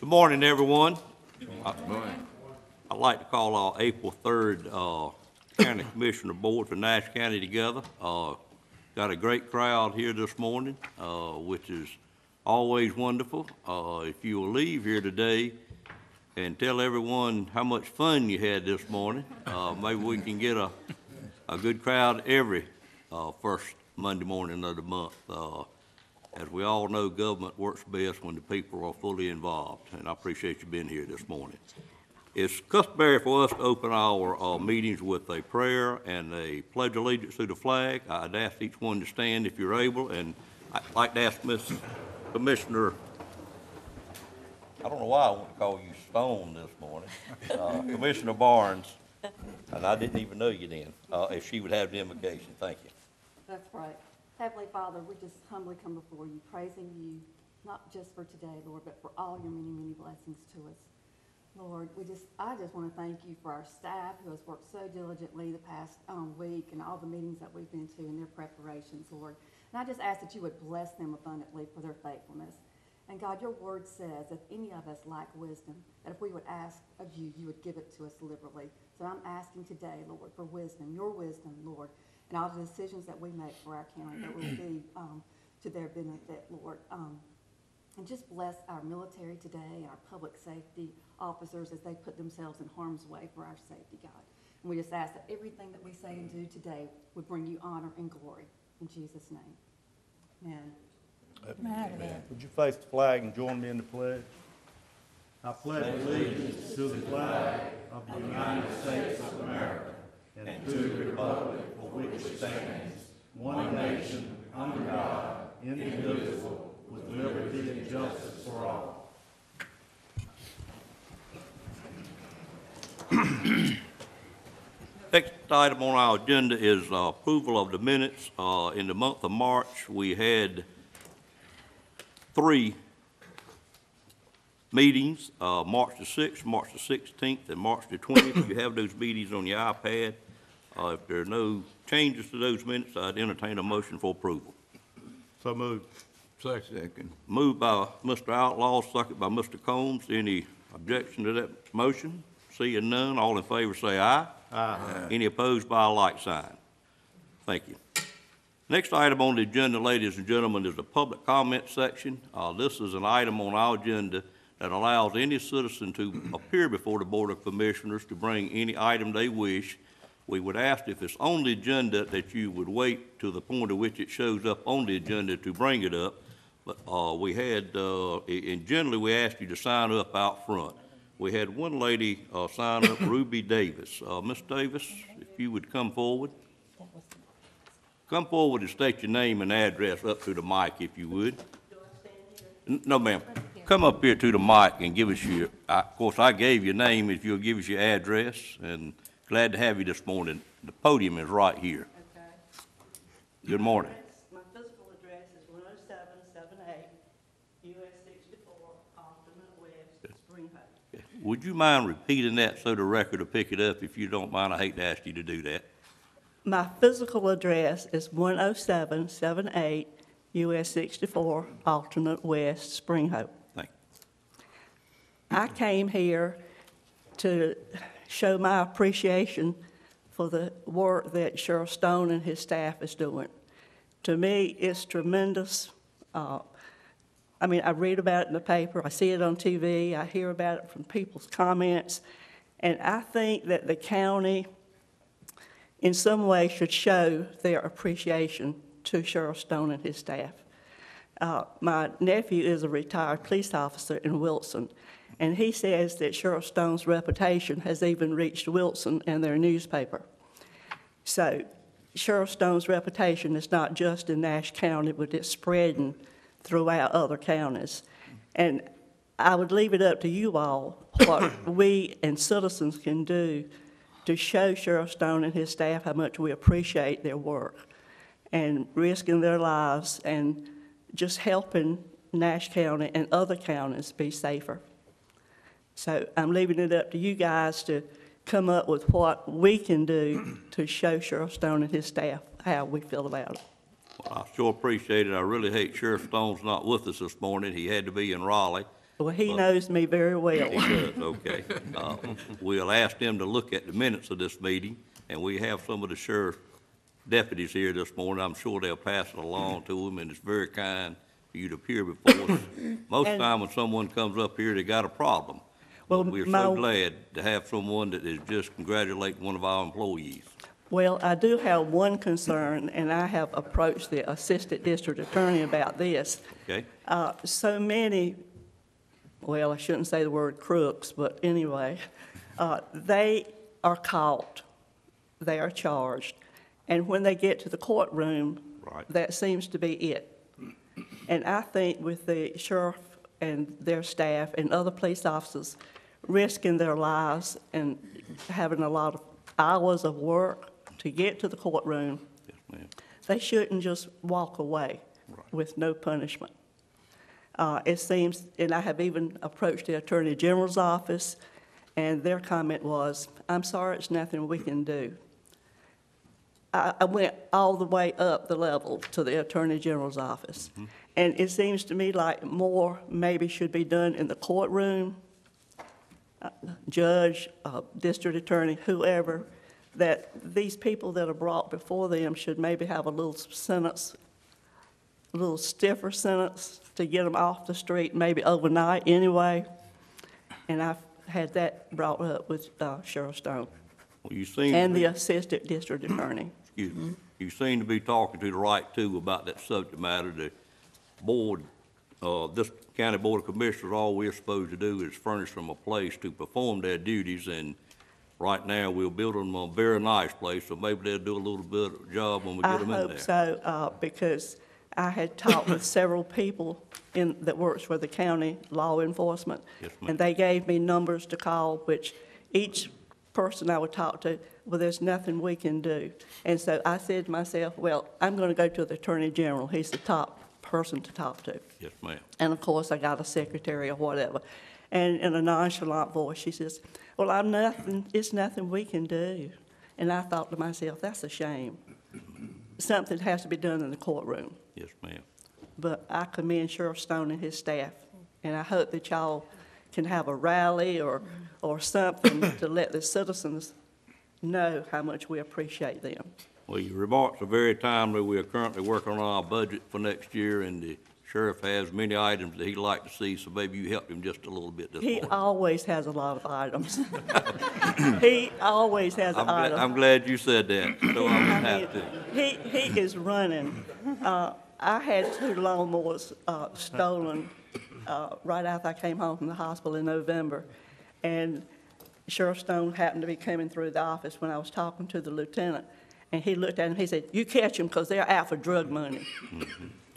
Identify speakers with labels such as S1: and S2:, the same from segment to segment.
S1: Good morning, everyone. I- I'd like to call our April 3rd uh, County Commissioner Board for Nash County together. Uh, Got a great crowd here this morning, uh, which is always wonderful. Uh, If you will leave here today and tell everyone how much fun you had this morning, uh, maybe we can get a, a good crowd every uh, first Monday morning of the month. Uh, as we all know, government works best when the people are fully involved, and I appreciate you being here this morning. It's customary for us to open our uh, meetings with a prayer and a pledge of allegiance to the flag. I'd ask each one to stand if you're able, and I'd like to ask Ms. Commissioner, I don't know why I want to call you Stone this morning, uh, Commissioner Barnes, and I didn't even know you then, uh, if she would have the invocation. Thank you.
S2: That's right. Heavenly Father, we just humbly come before you, praising you, not just for today, Lord, but for all your many, many blessings to us. Lord, we just, I just want to thank you for our staff who has worked so diligently the past um, week and all the meetings that we've been to and their preparations, Lord. And I just ask that you would bless them abundantly for their faithfulness. And God, your word says if any of us lack wisdom, that if we would ask of you, you would give it to us liberally. So I'm asking today, Lord, for wisdom, your wisdom, Lord, and all the decisions that we make for our county that will be um, to their benefit, Lord. Um, and just bless our military today, our public safety officers as they put themselves in harm's way for our safety, God. And we just ask that everything that we say and do today would bring you honor and glory. In Jesus' name. Amen.
S3: Would you face the flag and join me in the pledge? I pledge allegiance to the flag of the United States of America and to the republic for which it stands, one nation, under God, indivisible, with liberty and justice for all.
S1: Next item on our agenda is uh, approval of the minutes. Uh, In the month of March, we had three meetings, uh, March the 6th, March the 16th, and March the 20th. You have those meetings on your iPad. Uh, If there are no changes to those minutes, I'd entertain a motion for approval.
S3: So moved.
S1: Second. Moved by Mr. Outlaw, second by Mr. Combs. Any objection to that motion? Seeing none, all in favor say aye. Aye. Any opposed by a like sign? Thank you. Next item on the agenda, ladies and gentlemen, is the public comment section. Uh, This is an item on our agenda that allows any citizen to appear before the Board of Commissioners to bring any item they wish. We would ask if it's on the agenda that you would wait to the point at which it shows up on the agenda to bring it up. But uh, we had, uh, and generally, we asked you to sign up out front. We had one lady uh, sign up, Ruby Davis. Uh, Ms. Davis, if you would come forward. Come forward and state your name and address up to the mic, if you would. No, ma'am. Come up here to the mic and give us your, I- of course, I gave your name, if you'll give us your address, and glad to have you this morning. The podium is right here.
S4: Okay.
S1: Good morning.
S4: My physical address is one oh seven seven eight, US sixty-four, Alternate West, Spring Hope.
S1: Would you mind repeating that so the record will pick it up? If you don't mind, I hate to ask you to do that.
S4: My physical address is one oh seven seven eight, US sixty-four, Alternate West, Spring Hope. I came here to show my appreciation for the work that Sheriff Stone and his staff is doing. To me, it's tremendous. Uh, I mean, I read about it in the paper, I see it on TV, I hear about it from people's comments, and I think that the county, in some way, should show their appreciation to Sheriff Stone and his staff. Uh, My nephew is a retired police officer in Wilson, and he says that Sheriff Stone's reputation has even reached Wilson and their newspaper. So Sheriff Stone's reputation is not just in Nash County, but it's spreading throughout other counties. And I would leave it up to you all what we and citizens can do to show Sheriff Stone and his staff how much we appreciate their work and risking their lives and just helping Nash County and other counties be safer. So I'm leaving it up to you guys to come up with what we can do to show Sheriff Stone and his staff how we feel about it.
S1: Well, I sure appreciate it. I really hate Sheriff Stone's not with us this morning. He had to be in Raleigh.
S4: Well, he
S1: But-
S4: knows me very well.
S1: He does, okay. Uh, We'll ask them to look at the minutes of this meeting, and we have some of the sheriff deputies here this morning. I'm sure they'll pass it along to them, and it's very kind for you to appear before us. Most
S4: And-
S1: time when someone comes up here, they got a problem.
S4: Well,
S1: We're
S4: my-
S1: so glad to have someone that is just congratulating one of our employees.
S4: Well, I do have one concern, and I have approached the Assistant District Attorney about this.
S1: Okay?
S4: Uh, So many, well, I shouldn't say the word crooks, but anyway, uh, they are caught, they are charged, and when they get to the courtroom,
S1: Right.
S4: that seems to be it. And I think with the sheriff and their staff and other police officers risking their lives and having a lot of hours of work to get to the courtroom,
S1: Yes, ma'am.
S4: they shouldn't just walk away
S1: Right.
S4: with no punishment. Uh, It seems, and I have even approached the Attorney General's office, and their comment was, I'm sorry, it's nothing we can do. I, I went all the way up the level to the Attorney General's office. And it seems to me like more maybe should be done in the courtroom, uh, judge, uh, district attorney, whoever, that these people that are brought before them should maybe have a little sentence, a little stiffer sentence to get them off the street, maybe overnight anyway. And I've had that brought up with uh, Sheriff Stone
S1: Well, you seem.
S4: and the assistant district attorney.
S1: Excuse me. You seem to be talking to the right two about that subject matter. The board, uh, this county board of commissioners, all we're supposed to do is furnish them a place to perform their duties, and right now, we're building them a very nice place, so maybe they'll do a little bit of job when we
S4: I
S1: get them in there.
S4: hope so, uh, because I had talked with several people in, that works for the county law enforcement.
S1: Yes, ma'am.
S4: And they gave me numbers to call, which each person I would talk to, well, there's nothing we can do. And so I said to myself, well, I'm gonna go to the Attorney General, he's the top person to talk to.
S1: Yes, ma'am.
S4: And of course, I got a secretary or whatever. And in a nonchalant voice, she says, well, I'm nothing, it's nothing we can do. And I thought to myself, that's a shame. Something has to be done in the courtroom.
S1: Yes, ma'am.
S4: But I commend Sheriff Stone and his staff, and I hope that y'all can have a rally or, or something to let the citizens know how much we appreciate them.
S1: Well, your remarks are very timely. We are currently working on our budget for next year, and the sheriff has many items that he'd like to see, so maybe you helped him just a little bit this
S4: He
S1: morning.
S4: always has a lot of items. He always has
S1: I'm
S4: an
S1: glad,
S4: item.
S1: I'm glad you said that, so I wouldn't have to.
S4: He, he is running. Uh, I had two lawnmowers uh, stolen uh, right after I came home from the hospital in November. And Sheriff Stone happened to be coming through the office when I was talking to the lieutenant. And he looked at him, he said, "You catch them because they're out for drug money."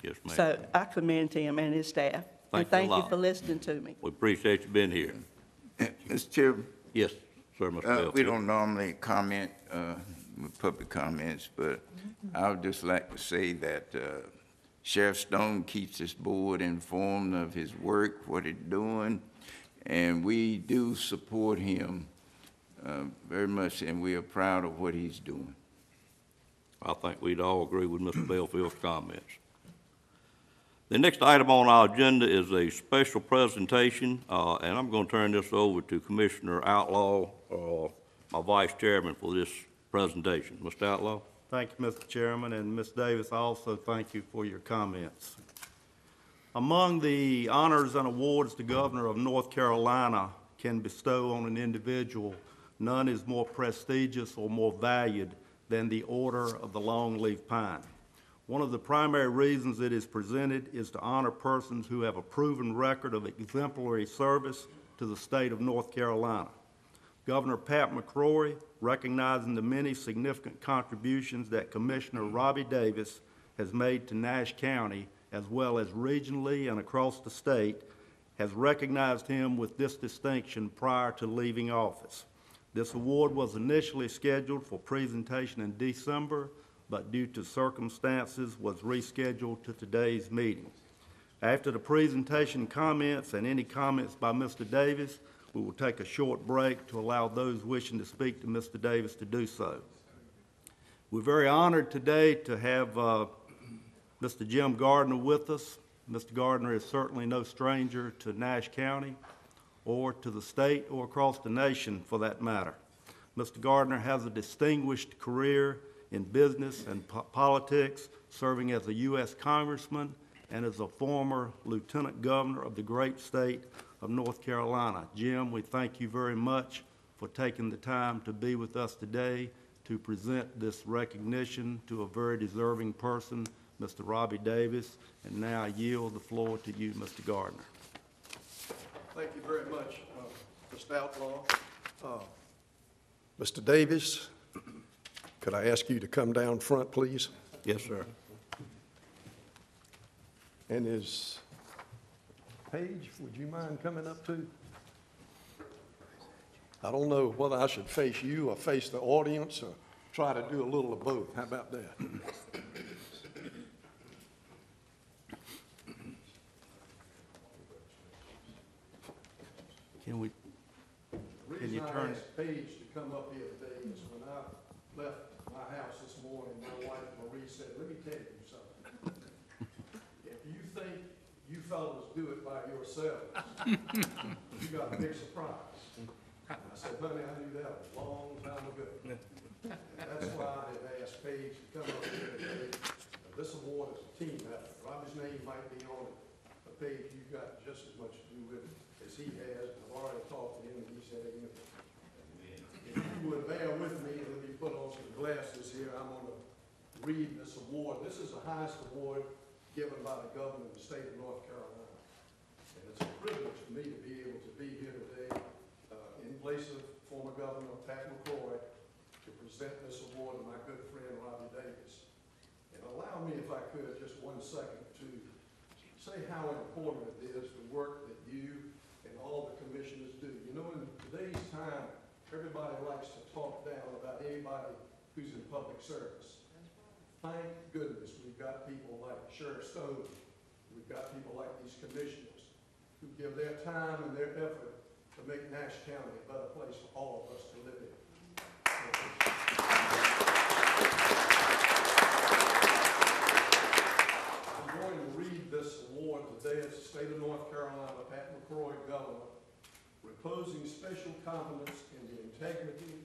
S1: Yes, ma'am.
S4: So I commend him and his staff.
S1: Thank you a
S4: And thank you
S1: lot.
S4: for listening to me.
S1: We appreciate you being here.
S5: Mr. Chairman,
S1: Yes, sir, Mr.
S5: uh,
S1: Belfield.
S5: we don't normally comment uh, with public comments, but I would just like to say that uh, Sheriff Stone keeps this board informed of his work, what he's doing, and we do support him uh, very much, and we are proud of what he's doing.
S1: I think we'd all agree with Mr. Belfield's comments. The next item on our agenda is a special presentation, uh, and I'm going to turn this over to Commissioner Outlaw, uh, my vice chairman for this presentation. Mr. Outlaw?
S3: Thank you, Mr. Chairman, and Ms. Davis, I also thank you for your comments. Among the honors and awards the governor of North Carolina can bestow on an individual, none is more prestigious or more valued than the Order of the Longleaf Pine. One of the primary reasons it is presented is to honor persons who have a proven record of exemplary service to the state of North Carolina. Governor Pat McCrory, recognizing the many significant contributions that Commissioner Robbie Davis has made to Nash County, as well as regionally and across the state, has recognized him with this distinction prior to leaving office. This award was initially scheduled for presentation in December, but due to circumstances was rescheduled to today's meeting. After the presentation comments and any comments by Mr. Davis, we will take a short break to allow those wishing to speak to Mr. Davis to do so. We're very honored today to have uh, Mr. Jim Gardner with us. Mr. Gardner is certainly no stranger to Nash County or to the state or across the nation for that matter. Mr. Gardner has a distinguished career in business and po- politics, serving as a U.S. Congressman and as a former Lieutenant Governor of the great state of North Carolina. Jim, we thank you very much for taking the time to be with us today to present this recognition to a very deserving person, Mr. Robbie Davis. And now I yield the floor to you, Mr. Gardner.
S6: Thank you very much, uh, Mr. Outlaw. Uh, Mr. Davis, could I ask you to come down front, please?
S1: Yes, sir.
S6: And is Paige, would you mind coming up too? I don't know whether I should face you or face the audience or try to do a little of both. How about that?
S3: Can we,
S6: The
S3: Can you
S6: reason I
S3: turn-
S6: asked Paige to come up here today is when I left my house this morning, my wife Marie said, let me tell you something. If you think you fellows do it by yourselves, you got a big surprise. I said, honey, I knew that a long time ago. That's why I had asked Paige to come up here today. This award is a team effort. Robbie's name might be on it, but Paige, you've got just as much to do with it as he has. I've already talked to him, and he said, know, if you would bear with me, let me put on some glasses here, I'm gonna read this award. This is the highest award given by the governor of the state of North Carolina. And it's a privilege for me to be able to be here today, uh, in place of former Governor Pat McCrory, to present this award to my good friend Robbie Davis. And allow me, if I could, just one second to say how important it is, the work that you all the commissioners do. You know, in today's time, everybody likes to talk down about anybody who's in public service. Thank goodness we've got people like Sheriff Stone, we've got people like these commissioners who give their time and their effort to make Nash County a better place for all of us to live in. I'm going to read It's the state of North Carolina, Pat McCrory Governor, reposing special confidence in the integrity,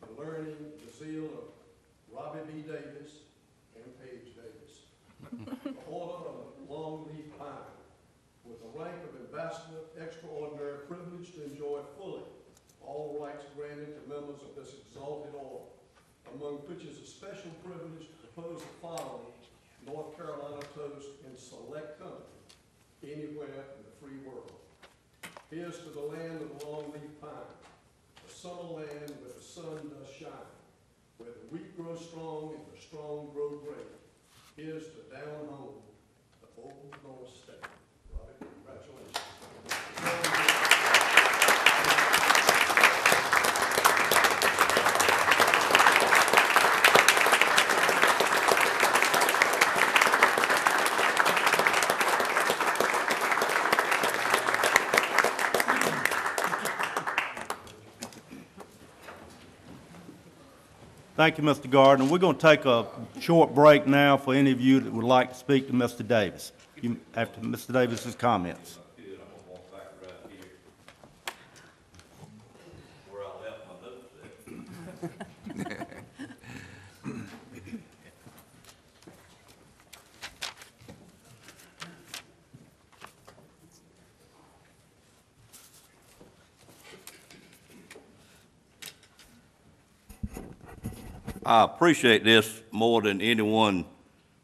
S6: the learning, the zeal of Robbie B. Davis and Paige Davis. The Order of Longleaf Pine, with the rank of Ambassador, extraordinary privilege to enjoy fully all rights granted to members of this exalted order, among which is a special privilege to propose the following North Carolina toast in select company anywhere in the free world. Here's to the land of the longleaf pine, the summer land where the sun does shine, where the wheat grows strong and the strong grow great. Here's to down home, the old North State. Robbie, congratulations.
S3: Thank you, Mr. Gardner. We're going to take a short break now for any of you that would like to speak to Mr. Davis, after Mr. Davis's comments.
S1: Good, I'm gonna walk back right here. Where I left my notes at. I appreciate this more than anyone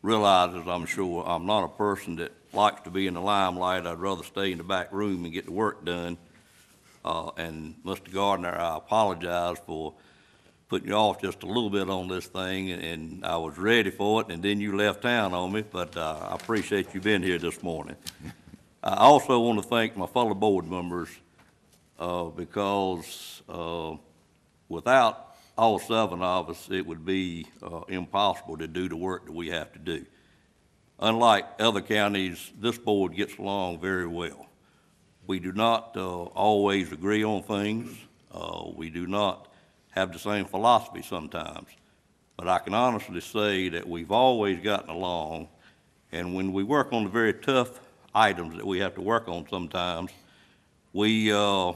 S1: realizes, I'm sure. I'm not a person that likes to be in the limelight. I'd rather stay in the back room and get the work done. Uh, and Mr. Gardner, I apologize for putting you off just a little bit on this thing, and I was ready for it, and then you left town on me, but, uh, I appreciate you being here this morning. I also want to thank my fellow board members, uh, because, uh, without all seven of us, it would be uh, impossible to do the work that we have to do. Unlike other counties, this board gets along very well. We do not uh, always agree on things. Uh, We do not have the same philosophy sometimes. But I can honestly say that we've always gotten along, and when we work on the very tough items that we have to work on sometimes. We, uh,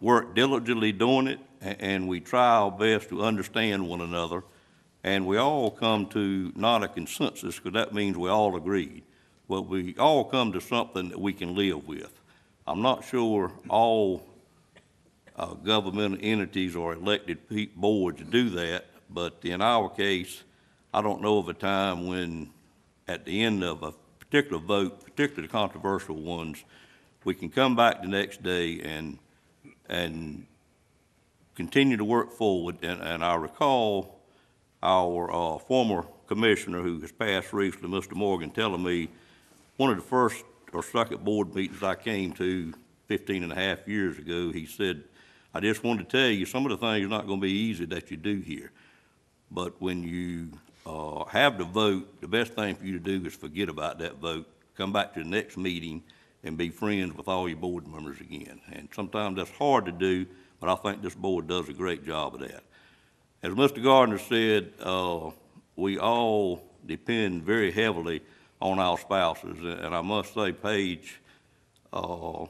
S1: work diligently doing it, and we try our best to understand one another. And we all come to not a consensus, because that means we all agreed, but we all come to something that we can live with. I'm not sure all uh, governmental entities or elected boards do that, but in our case, I don't know of a time when, at the end of a particular vote, particularly controversial ones, we can come back the next day and, and continue to work forward. And, and I recall our, uh, former commissioner who has passed recently, Mr. Morgan, telling me, one of the first or second board meetings I came to 15 and a half years ago, he said, I just wanted to tell you, some of the things are not going to be easy that you do here. But when you uh, have the vote, the best thing for you to do is forget about that vote, come back to the next meeting and be friends with all your board members again. And sometimes that's hard to do, but I think this board does a great job of that. As Mr. Gardner said, uh, we all depend very heavily on our spouses, and I must say Paige, uh,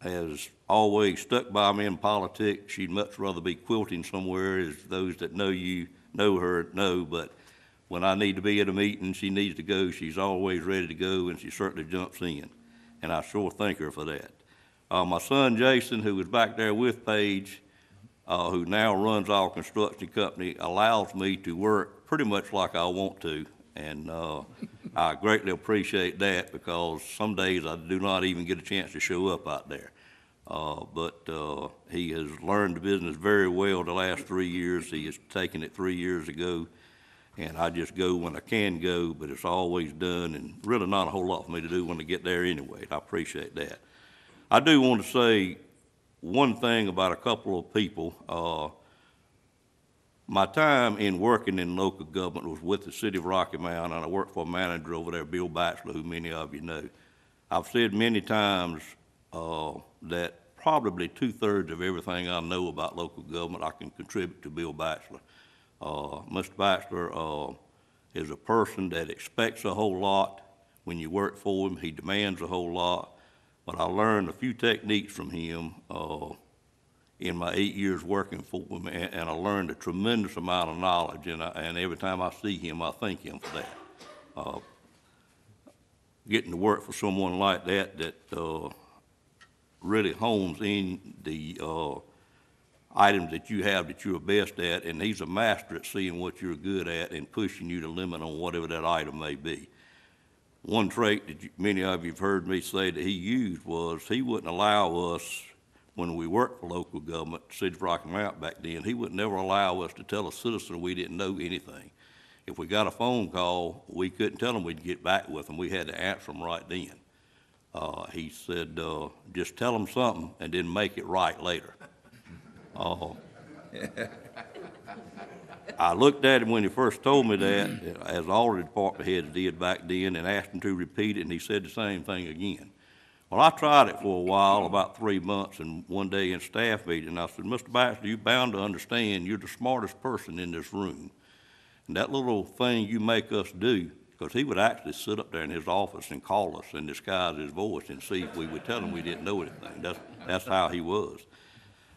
S1: has always stuck by me in politics. She'd much rather be quilting somewhere, as those that know you, know her, know, but when I need to be at a meeting, she needs to go, she's always ready to go, and she certainly jumps in, and I sure thank her for that. Uh, my son Jason, who was back there with Paige, uh, who now runs our construction company, allows me to work pretty much like I want to. And, uh, I greatly appreciate that because some days I do not even get a chance to show up out there. Uh, but, uh, he has learned the business very well the last three years. He has taken it three years ago. And I just go when I can go, but it's always done and really not a whole lot for me to do when I get there anyway. I appreciate that. I do want to say one thing about a couple of people. Uh, my time in working in local government was with the city of Rocky Mount, and I worked for a manager over there, Bill Batchelor, who many of you know. I've said many times, uh, that probably two-thirds of everything I know about local government, I can contribute to Bill Batchelor. Uh, Mr. Batchelor, uh, is a person that expects a whole lot when you work for him. He demands a whole lot. But I learned a few techniques from him, uh, in my eight years working for him, and, and I learned a tremendous amount of knowledge, and I, and every time I see him, I thank him for that. Uh, Getting to work for someone like that, that, uh, really hones in the, uh, items that you have that you're best at, and he's a master at seeing what you're good at and pushing you to limit on whatever that item may be. One trait that many of you have heard me say that he used was he wouldn't allow us, when we worked for local government, City of Rocky Mount back then, he would never allow us to tell a citizen we didn't know anything. If we got a phone call, we couldn't tell them we'd get back with them. We had to answer them right then. Uh, he said, uh, just tell them something and then make it right later. Uh, I looked at him when he first told me that, as all the department heads did back then, and asked him to repeat it, and he said the same thing again. Well, I tried it for a while, about three months, and one day in staff meeting, I said, Mr. Batchelor, you're bound to understand, you're the smartest person in this room. And that little thing you make us do, because he would actually sit up there in his office and call us and disguise his voice and see if we would tell him we didn't know anything. That's, that's how he was.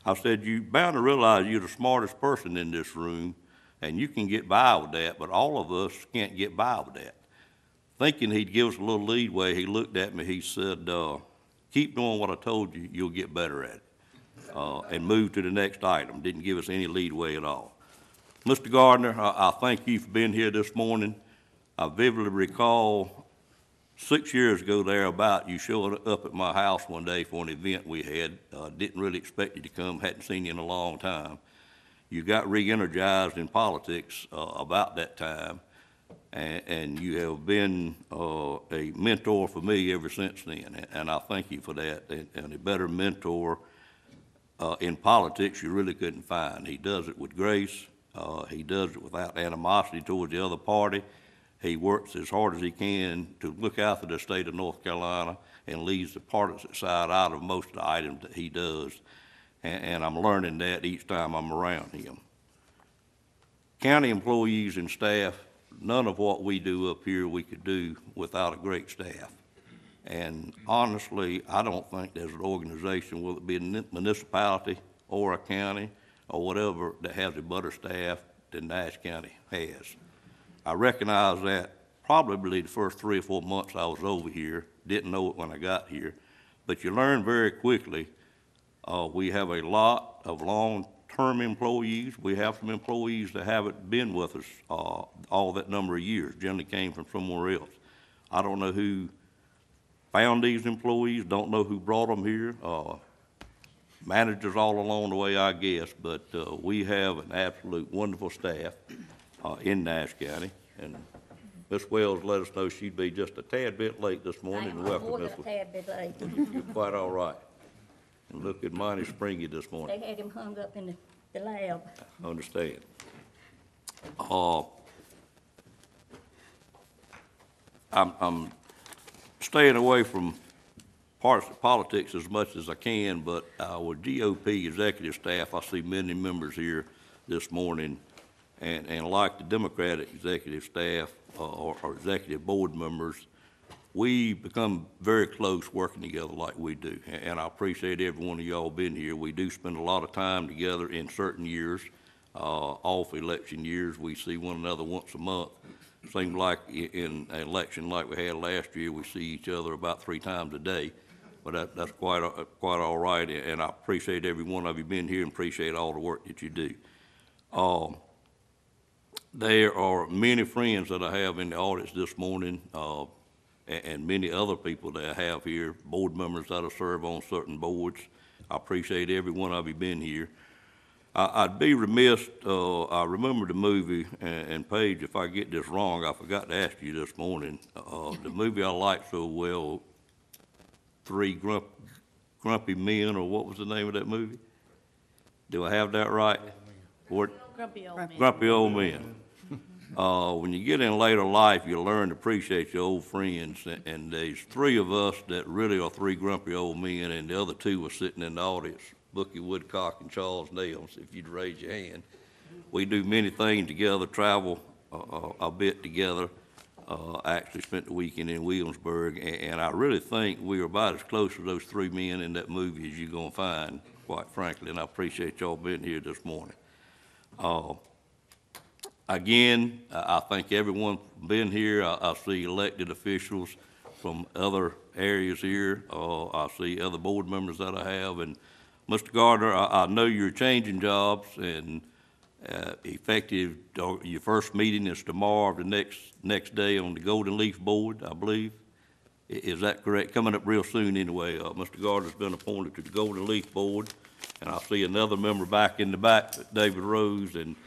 S1: I said, You're bound to realize you're the smartest person in this room, and you can get by with that, but all of us can't get by with that. Thinking he'd give us a little leadway, he looked at me, he said, uh, keep doing what I told you, you'll get better at it. Uh, and moved to the next item, didn't give us any leadway at all. Mr. Gardner, I, I thank you for being here this morning. I vividly recall six years ago thereabout, you showed up at my house one day for an event we had. Uh, didn't really expect you to come, hadn't seen you in a long time. You got re-energized in politics, uh, about that time. And, and you have been, uh, a mentor for me ever since then, and- I thank you for that. And, and a better mentor, uh, in politics you really couldn't find. He does it with grace. Uh, he does it without animosity towards the other party. He works as hard as he can to look after the state of North Carolina and leaves the partisan side out of most of the items that he does. And, and I'm learning that each time I'm around him. County employees and staff, none of what we do up here we could do without a great staff. And honestly, I don't think there's an organization, whether it be a municipality or a county or whatever, that has a better staff than Nash County has. I recognize that probably the first three or four months I was over here, didn't know it when I got here. But you learn very quickly, uh, we have a lot of long-term employees. We have some employees that haven't been with us, uh, all that number of years, generally came from somewhere else. I don't know who found these employees, don't know who brought them here, uh, managers all along the way, I guess, but, uh, we have an absolute wonderful staff, uh, in Nash County. And Ms. Wells let us know she'd be just a tad bit late this morning, and welcome,
S7: than a tad bit late.
S1: You're quite all right. And look at mighty springy this morning.
S7: They had him hung up in the, the lab.
S1: Understand. Uh, I'm, I'm staying away from partisan politics as much as I can, but our GOP executive staff, I see many members here this morning, and, and like the Democratic executive staff uh, or, or executive board members, we become very close working together like we do, and I appreciate every one of y'all being here. We do spend a lot of time together in certain years, uh, off election years, we see one another once a month. Seems like in an election like we had last year, we see each other about three times a day, but that, that's quite, a- quite all right, and I appreciate every one of you being here and appreciate all the work that you do. Um, there are many friends that I have in the audience this morning, uh, a- and many other people that I have here, board members that have serve on certain boards. I appreciate every one of you being here. I, I'd be remiss, uh, I remember the movie, and, and Paige, if I get this wrong, I forgot to ask you this morning. Uh, the movie I liked so well, Three Grump, Grumpy Men, or what was the name of that movie? Do I have that right? What?
S7: Grumpy old man.
S1: grumpy old men. Uh, when you get in later life, you learn to appreciate your old friends, and- and there's three of us that really are three grumpy old men, and the other two were sitting in the audience, Bookie Woodcock and Charles Nails, if you'd raise your hand. We do many things together, travel uh, uh, a bit together. Uh, I actually spent the weekend in Williamsburg, a- and I really think we are about as close to those three men in that movie as you're gonna find, quite frankly, and I appreciate y'all being here this morning. Uh, Again, I thank everyone for being here. I, I see elected officials from other areas here. Uh, I see other board members that I have, and Mr. Gardner, I, I know you're changing jobs, and, uh, effective, your first meeting is tomorrow, or the next, next day on the Golden Leaf Board, I believe. Is that correct? Coming up real soon anyway. Uh, Mr. Gardner's been appointed to the Golden Leaf Board, and I see another member back in the back, David Rose, and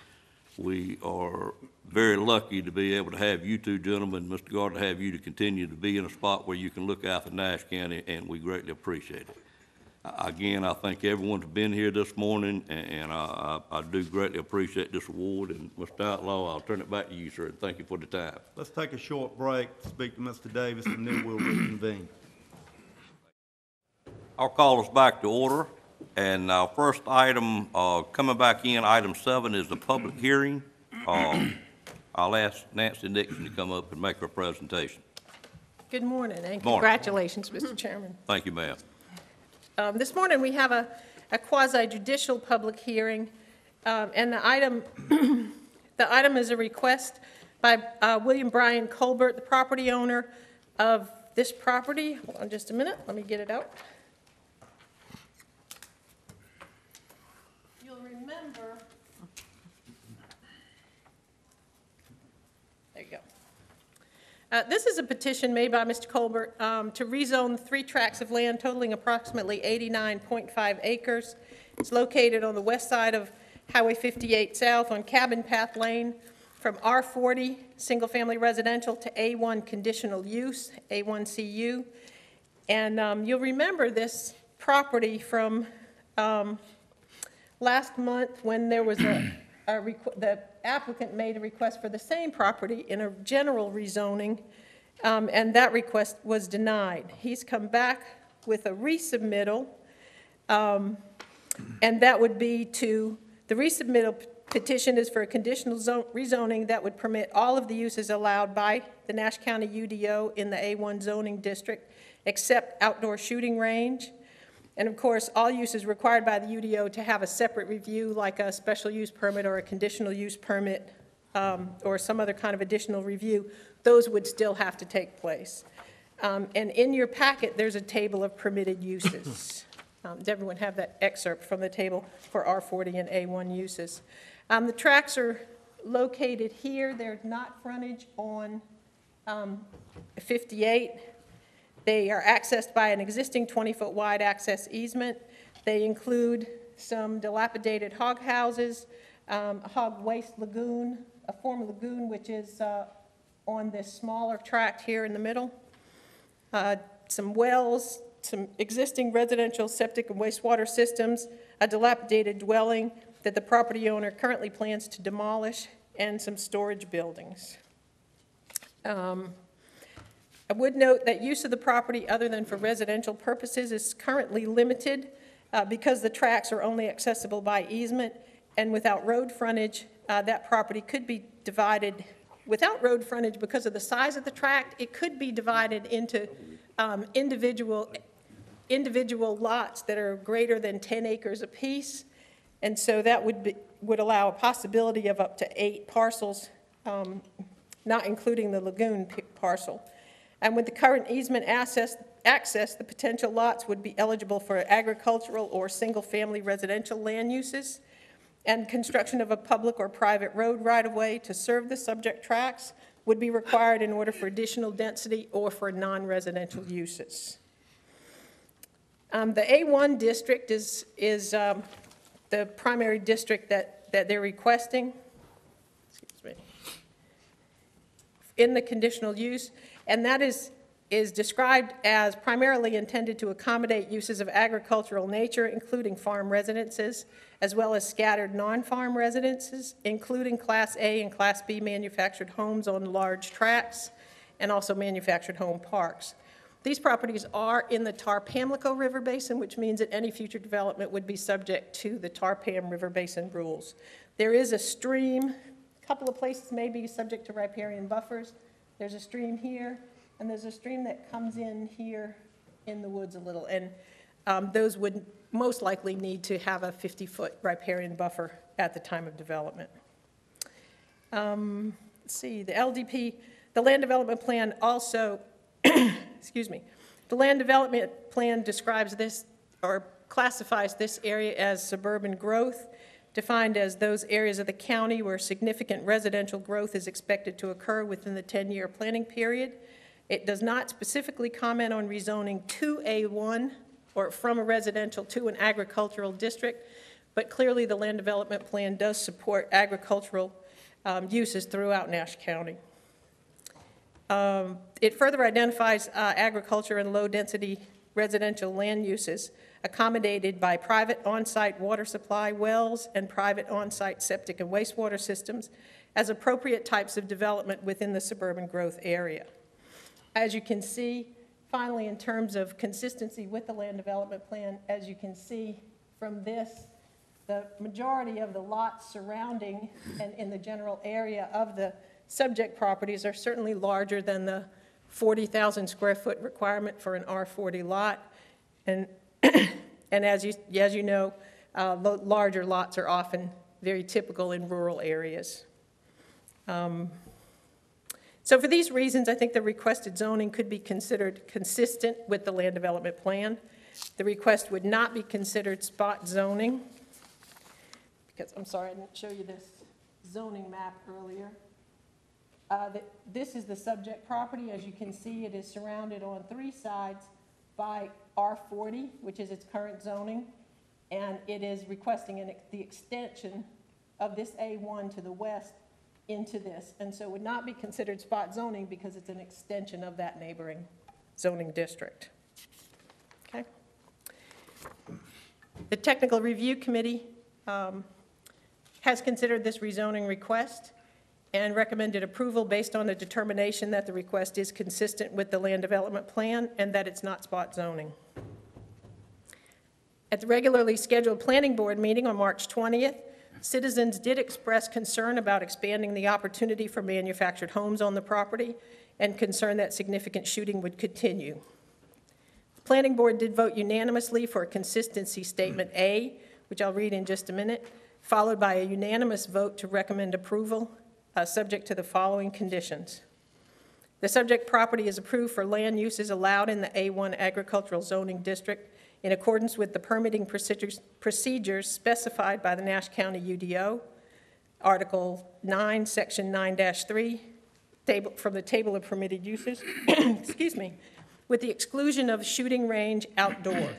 S1: we are very lucky to be able to have you two gentlemen, Mr. Gardner, have you to continue to be in a spot where you can look out for Nash County, and we greatly appreciate it. Again, I thank everyone's been here this morning, a- and I, I I do greatly appreciate this award, and Mr. Outlaw, I'll turn it back to you, sir, and thank you for the time.
S3: Let's take a short break, speak to Mr. Davis, and then we'll reconvene.
S1: I'll call us back to order, and our first item, uh, coming back in, item seven is the public hearing. Um, I'll ask Nancy Nixon to come up and make her presentation.
S8: Good morning, and
S1: Morning.
S8: congratulations, Mr. Chairman.
S1: Thank you, ma'am.
S8: Um, This morning, we have a a quasi judicial public hearing, um, and the item, the item is a request by uh, William Bryan Colbert, the property owner of this property. Hold on just a minute, let me get it out. You'll remember, there you go. Uh, This is a petition made by Mr. Colbert um, to rezone three tracts of land totaling approximately 89.5 acres. It's located on the west side of Highway 58 South on Cabin Path Lane from R40, single-family residential, to A1 conditional use, A1CU. And um, you'll remember this property from um, last month when there was a, a, requ- the applicant made a request for the same property in a general rezoning, um, and that request was denied. He's come back with a resubmittal, um, and that would be to, the resubmittal petition is for a conditional zone, rezoning that would permit all of the uses allowed by the Nash County UDO in the A1 zoning district, except outdoor shooting range. And of course, all uses required by the UDO to have a separate review, like a special use permit or a conditional use permit, um, or some other kind of additional review, those would still have to take place. Um, And in your packet, there's a table of permitted uses. Um, Does everyone have that excerpt from the table for R40 and A1 uses? Um, The tracks are located here, they're not frontage on um, 58. They are accessed by an existing 20-foot wide access easement. They include some dilapidated hog houses, um, a hog waste lagoon, a former lagoon which is uh, on this smaller tract here in the middle, uh, some wells, some existing residential septic and wastewater systems, a dilapidated dwelling that the property owner currently plans to demolish, and some storage buildings. Um, I would note that use of the property other than for residential purposes is currently limited uh, because the tracks are only accessible by easement, and without road frontage, uh, that property could be divided, without road frontage, because of the size of the tract, it could be divided into um, individual, individual lots that are greater than 10 acres apiece, and so that would be, would allow a possibility of up to eight parcels, um, not including the lagoon parcel. And with the current easement access, access, the potential lots would be eligible for agricultural or single-family residential land uses, and construction of a public or private road right-of-way to serve the subject tracts would be required in order for additional density or for non-residential uses. Um, The A1 district is, is um, the primary district that, that they're requesting. Excuse me in the conditional use, and that is, is described as primarily intended to accommodate uses of agricultural nature, including farm residences, as well as scattered non-farm residences, including Class A and Class B manufactured homes on large tracts, and also manufactured home parks. These properties are in the Tar-Pamlico River Basin, which means that any future development would be subject to the Tar-Pam River Basin rules. There is a stream a Couple of places may be subject to riparian buffers. There's a stream here, and there's a stream that comes in here in the woods a little, and um, those would most likely need to have a 50-foot riparian buffer at the time of development. Um, Let's see, the LDP, the land development plan also, excuse me, the land development plan describes this, or classifies this area as suburban growth, defined as those areas of the county where significant residential growth is expected to occur within the 10-year planning period. It does not specifically comment on rezoning to A1 or from a residential to an agricultural district, but clearly the land development plan does support agricultural um, uses throughout Nash County. Um, It further identifies uh, agriculture and low-density residential land uses accommodated by private on-site water supply wells and private on-site septic and wastewater systems as appropriate types of development within the suburban growth area. As you can see, finally, in terms of consistency with the land development plan, as you can see from this, the majority of the lots surrounding and in the general area of the subject properties are certainly larger than the 40,000 square foot requirement for an R40 lot. And, and as you, as you know, uh, larger lots are often very typical in rural areas. Um, So for these reasons, I think the requested zoning could be considered consistent with the land development plan. The request would not be considered spot zoning, because, I'm sorry, I didn't show you this zoning map earlier. Uh, that- This is the subject property. As you can see, it is surrounded on three sides by R40, which is its current zoning, and it is requesting an the extension of this A1 to the west into this, and so would not be considered spot zoning because it's an extension of that neighboring zoning district. Okay? The Technical Review Committee um, has considered this rezoning request and recommended approval based on the determination that the request is consistent with the land development plan and that it's not spot zoning. At the regularly scheduled planning board meeting on March 20th, citizens did express concern about expanding the opportunity for manufactured homes on the property and concern that significant shooting would continue. The planning Board did vote unanimously for a consistency statement A, which I'll read in just a minute, followed by a unanimous vote to recommend approval, uh, subject to the following conditions. The subject property is approved for land uses allowed in the A1 agricultural zoning district in accordance with the permitting procedures procedures specified by the Nash County UDO, Article 9, Section 9-3, table, from the table of permitted uses, excuse me, with the exclusion of shooting range outdoor.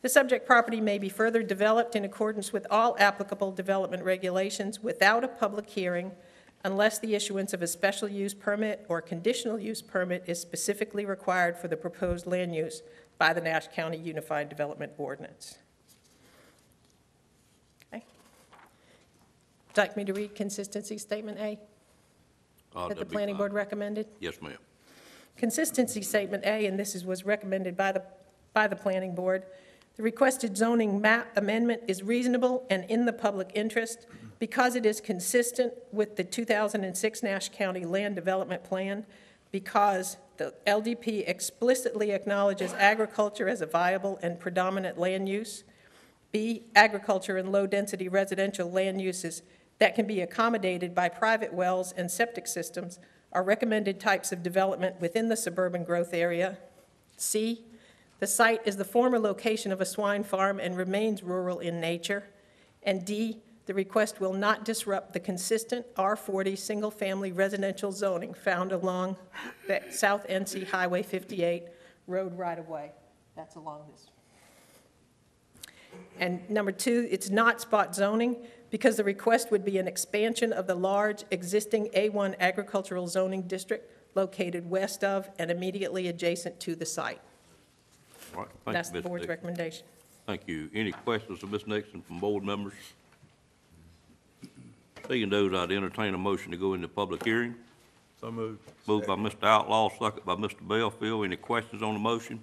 S8: The subject property may be further developed in accordance with all applicable development regulations without a public hearing unless the issuance of a special use permit or conditional use permit is specifically required for the proposed land use by the Nash County Unified Development Ordinance. Okay. Would you like me to read consistency statement A
S1: Uh,
S8: that the planning board recommended?
S1: Yes, ma'am.
S8: Consistency Statement A, and this is, was recommended by the, by the planning board. The requested zoning map amendment is reasonable and in the public interest because it is consistent with the 2006 Nash County Land Development Plan, because the LDP explicitly acknowledges agriculture as a viable and predominant land use. B, agriculture and low-density residential land uses that can be accommodated by private wells and septic systems are recommended types of development within the suburban growth area. C, the site is the former location of a swine farm and remains rural in nature. And D, the request will not disrupt the consistent R40 single-family residential zoning found along the South NC Highway 58 road right-of-way. That's along this and number two, it's not spot zoning because the request would be an expansion of the large existing A1 agricultural zoning district located west of and immediately adjacent to the site.
S1: All right, thank
S8: That's
S1: you,
S8: the
S1: Ms.
S8: board's
S1: Nixon.
S8: recommendation.
S1: Thank you. Any questions of Ms. Nixon from board members? Seeing those, I'd entertain a motion to go into public hearing.
S3: So moved.
S1: Moved by Mr. Outlaw, second by Mr. Belfield. Any questions on the motion?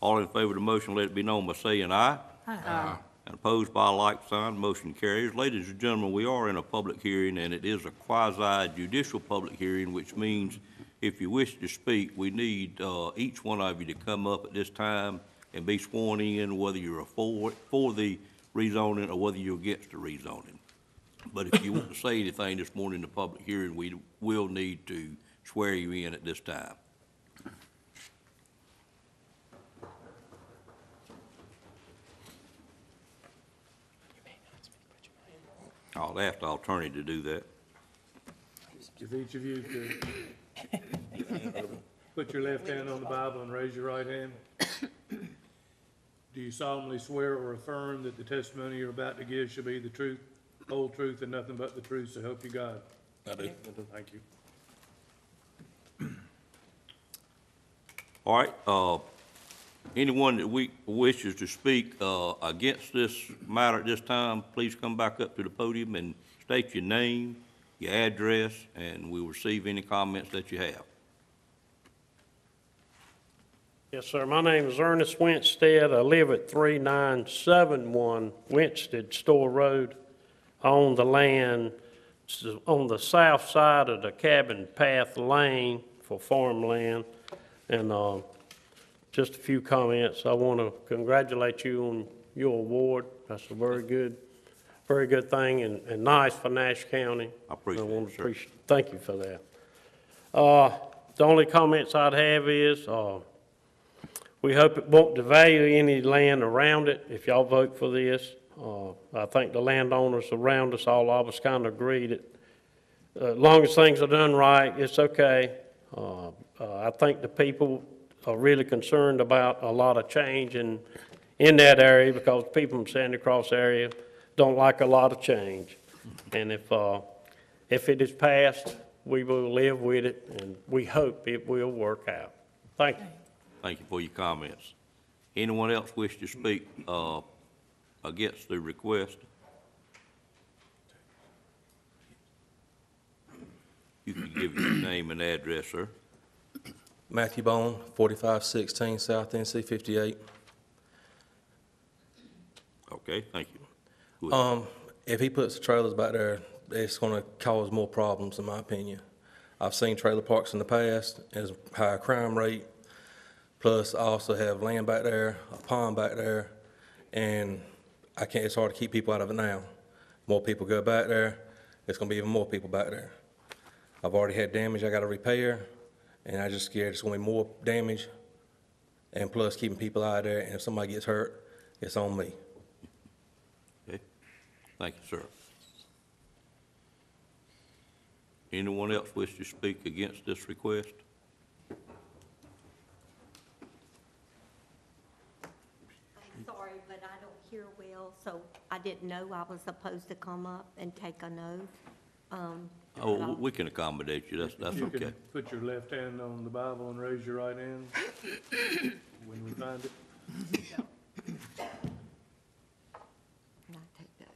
S1: All in favor of the motion, let it be known by saying aye. Aye. And opposed by a like sign, motion carries. Ladies and gentlemen, we are in a public hearing, and it is a quasi judicial public hearing, which means if you wish to speak, we need, uh, each one of you to come up at this time and be sworn in, whether you're for, for the rezoning or whether you're against the rezoning. But if you want to say anything this morning in the public hearing, we will need to swear you in at this time. I'll ask the attorney to do that.
S9: If each of you could put your left hand on the Bible and raise your right hand. Do you solemnly swear or affirm that the testimony you're about to give shall be the truth, whole truth, and nothing but the truth, so help you God? I do. Thank you.
S1: All right, uh, anyone that we, wishes to speak, uh, against this matter at this time, please come back up to the podium and state your name, your address, and we'll receive any comments that you have.
S10: Yes, sir. My name is Ernest Winstead. I live at 3971 Winstead Store Road on the land, on the south side of the Cabin Path Lane for farmland. And uh, just a few comments. I want to congratulate you on your award. That's a very good, very good thing and and nice for Nash County.
S1: I appreciate
S10: want
S1: it,
S10: to
S1: sir.
S10: appreciate- Thank you for that. Uh, The only comments I'd have is, uh, we hope it won't devalue any land around it if y'all vote for this. Uh, I think the landowners around us, all of us kind of agree that uh, as long as things are done right, it's okay. Uh, uh, I think the people are really concerned about a lot of change in, in that area because people from Sandy Cross area don't like a lot of change. And if, uh, if it is passed, we will live with it and we hope it will work out. Thank you.
S1: Thank you for your comments. Anyone else wish to speak, uh, against the request? You can give your name and address, sir.
S11: Matthew Bone, 4516 South NC 58.
S1: Okay, thank you.
S11: Um, if he puts the trailers back there, it's gonna cause more problems, in my opinion. I've seen trailer parks in the past, there's a higher crime rate. Plus, I also have land back there, a pond back there, and I can't, it's hard to keep people out of it now. More people go back there, it's gonna be even more people back there. I've already had damage I gotta repair, and I just scared it's gonna be more damage, and plus keeping people out of there, and if somebody gets hurt, it's on me.
S1: Okay, thank you, sir. Anyone else wish to speak against this request?
S12: I'm sorry, but I don't hear well, so I didn't know I was supposed to come up and take a note. Um,
S1: Oh,
S12: I'll-
S1: we can accommodate you, that's, that's
S9: You
S1: okay.
S9: can put your left hand on the Bible and raise your right hand when we find it.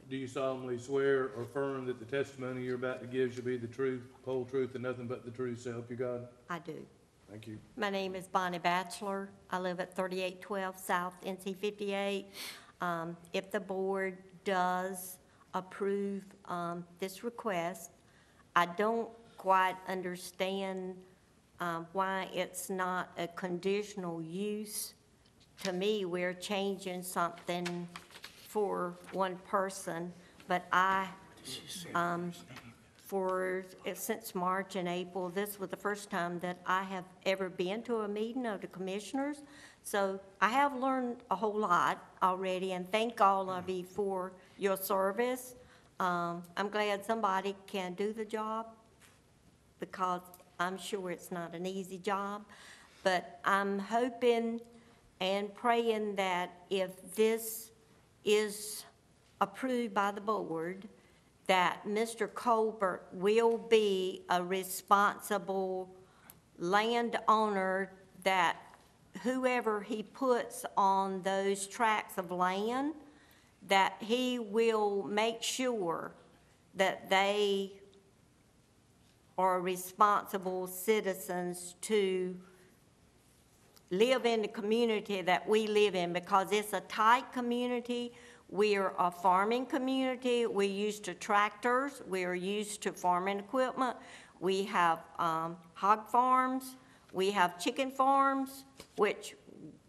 S12: I'll take that.
S9: Do you solemnly swear or affirm that the testimony you're about to give shall be the truth, whole truth, and nothing but the truth, so help you God?
S12: I do.
S9: Thank you.
S12: My name is Bonnie Batchelor. I live at 3812 South NC 58. Um, If the board does approve um, this request, I don't quite understand um, why it's not a conditional use. To me, we're changing something for one person, but I, um, for, since March and April, this was the first time that I have ever been to a meeting of the commissioners. So I have learned a whole lot already, and thank all of you for your service. Um, I'm glad somebody can do the job, because I'm sure it's not an easy job. But I'm hoping and praying that if this is approved by the board, that Mr. Colbert will be a responsible landowner, that whoever he puts on those tracts of land, that he will make sure that they are responsible citizens to live in the community that we live in, because it's a tight community. We're a farming community. We're used to tractors. We're used to farming equipment. We have um, hog farms. We have chicken farms, which,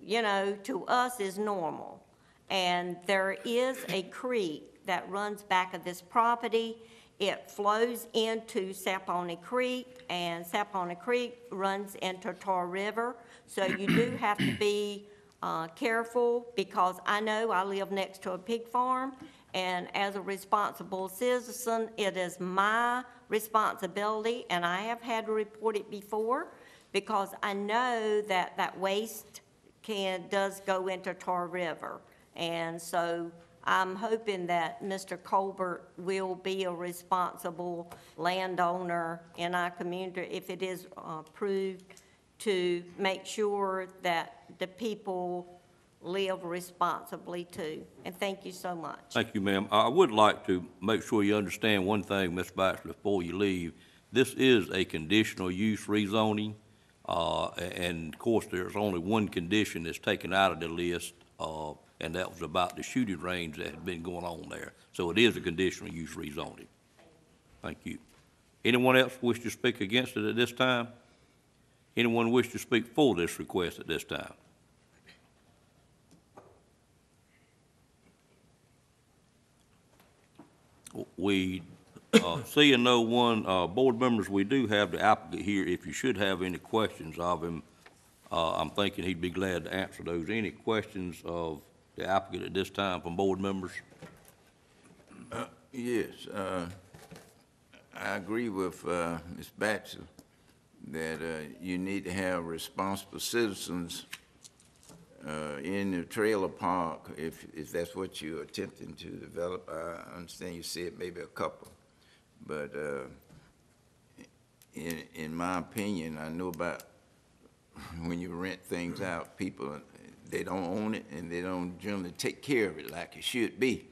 S12: you know, to us is normal. And there is a creek that runs back of this property. It flows into Sapony Creek, and Sapony Creek runs into Tar River. So you do have to be uh, careful, because I know I live next to a pig farm, and as a responsible citizen, it is my responsibility, and I have had to report it before, because I know that that waste can, does go into Tar River. And so I'm hoping that Mr. Colbert will be a responsible landowner in our community if it is uh, approved to make sure that the people live responsibly too. And thank you so much.
S1: Thank you, ma'am. I would like to make sure you understand one thing, Ms. Baxter, before you leave. This is a conditional use rezoning, uh, and of course, there's only one condition that's taken out of the list, uh, and that was about the shooting range that had been going on there. So it is a conditional use rezoning. Thank you. Anyone else wish to speak against it at this time? Anyone wish to speak for this request at this time? We, uh, seeing no one, uh, board members, we do have the applicant here. If you should have any questions of him, uh, I'm thinking he'd be glad to answer those. Any questions of the applicant at this time from board members?
S5: Yes, uh, I agree with, uh, Ms. Batson that, uh, you need to have responsible citizens, uh, in the trailer park, if, if that's what you're attempting to develop. I understand you said maybe a couple, but, uh, in, in my opinion, I know about when you rent things out, people, they don't own it and they don't generally take care of it like it should be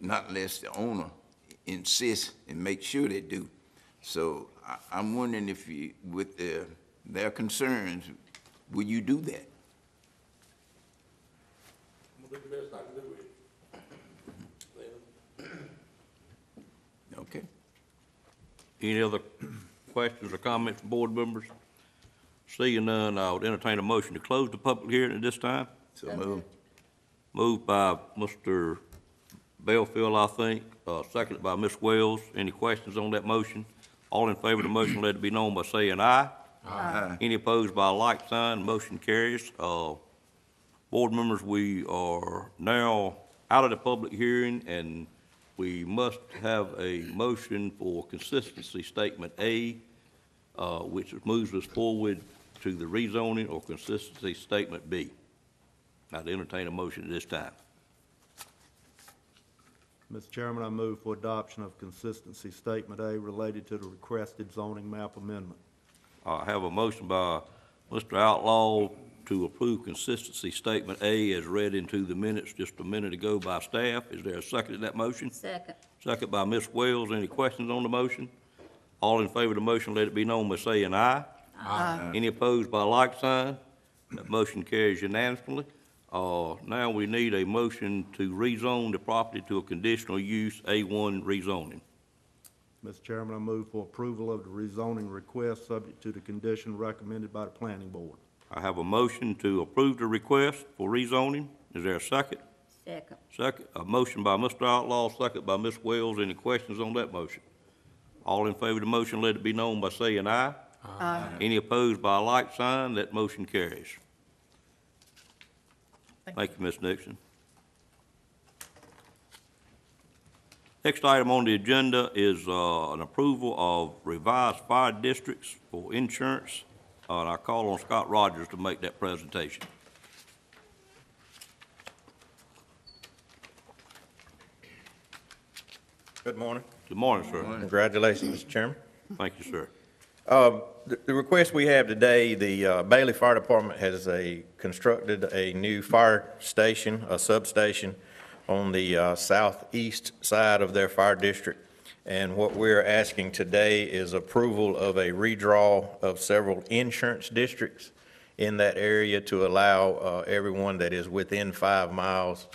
S5: not unless the owner insists and makes sure they do. So I, I'm wondering if you, with their, their concerns, will you do that? Okay.
S1: Any other questions or comments from board members? Seeing none, I would entertain a motion to close the public hearing at this time.
S5: So move.
S1: Moved by Mr. Belfield, I think, uh, seconded by Ms. Wells. Any questions on that motion? All in favor of the motion, let it be known by saying aye.
S5: Aye.
S1: Any opposed by a like sign, motion carries. Uh, board members, we are now out of the public hearing, and we must have a motion for consistency statement A, uh, which moves us forward to the rezoning or consistency statement B. I'd entertain a motion at this time.
S3: Mr. Chairman, I move for adoption of consistency statement A related to the requested zoning map amendment.
S1: Uh, I have a motion by Mr. Outlaw to approve consistency statement A as read into the minutes just a minute ago by staff. Is there a second to that motion?
S7: Second.
S1: Second by Ms. Wells. Any questions on the motion? All in favor of the motion, let it be known by saying aye. Aye. Any opposed by like sign? That motion carries unanimously. Uh, now we need a motion to rezone the property to a conditional use A1 rezoning.
S3: Mr. Chairman, I move for approval of the rezoning request, subject to the condition recommended by the planning board.
S1: I have a motion to approve the request for rezoning. Is there a second?
S7: Second.
S1: Second, a motion by Mr. Outlaw, second by Ms. Wells. Any questions on that motion? All in favor of the motion, let it be known by saying aye. Aye. Any opposed by a like sign, that motion carries. Thank you, Ms. Nixon. Next item on the agenda is, uh, an approval of revised fire districts for insurance. Uh, and I call on Scott Rogers to make that presentation.
S13: Good morning.
S1: Good morning, sir.
S13: Congratulations, Mr. Chairman.
S1: Thank you, sir.
S13: Uh, The request we have today, the uh, Bailey Fire Department has a, constructed a new fire station, a substation on the uh, southeast side of their fire district. And what we're asking today is approval of a redraw of several insurance districts in that area to allow uh, everyone that is within five miles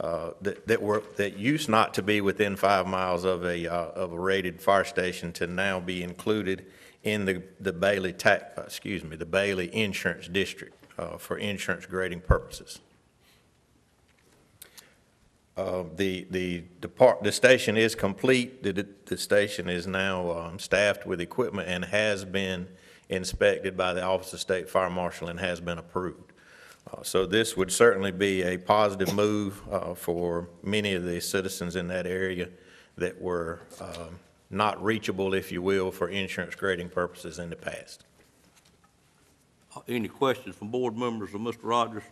S13: uh, that, that were, that used not to be within five miles of a, uh, of a rated fire station to now be included in the, the Bailey tax, uh, excuse me, the Bailey Insurance District, uh, for insurance grading purposes. Uh, the, the depart, the station is complete, the, the station is now, um, staffed with equipment and has been inspected by the Office of State Fire Marshal and has been approved. Uh, So this would certainly be a positive move uh, for many of the citizens in that area that were um, not reachable, if you will, for insurance grading purposes in the past.
S1: Uh, Any questions from board members or Mr. Rogers?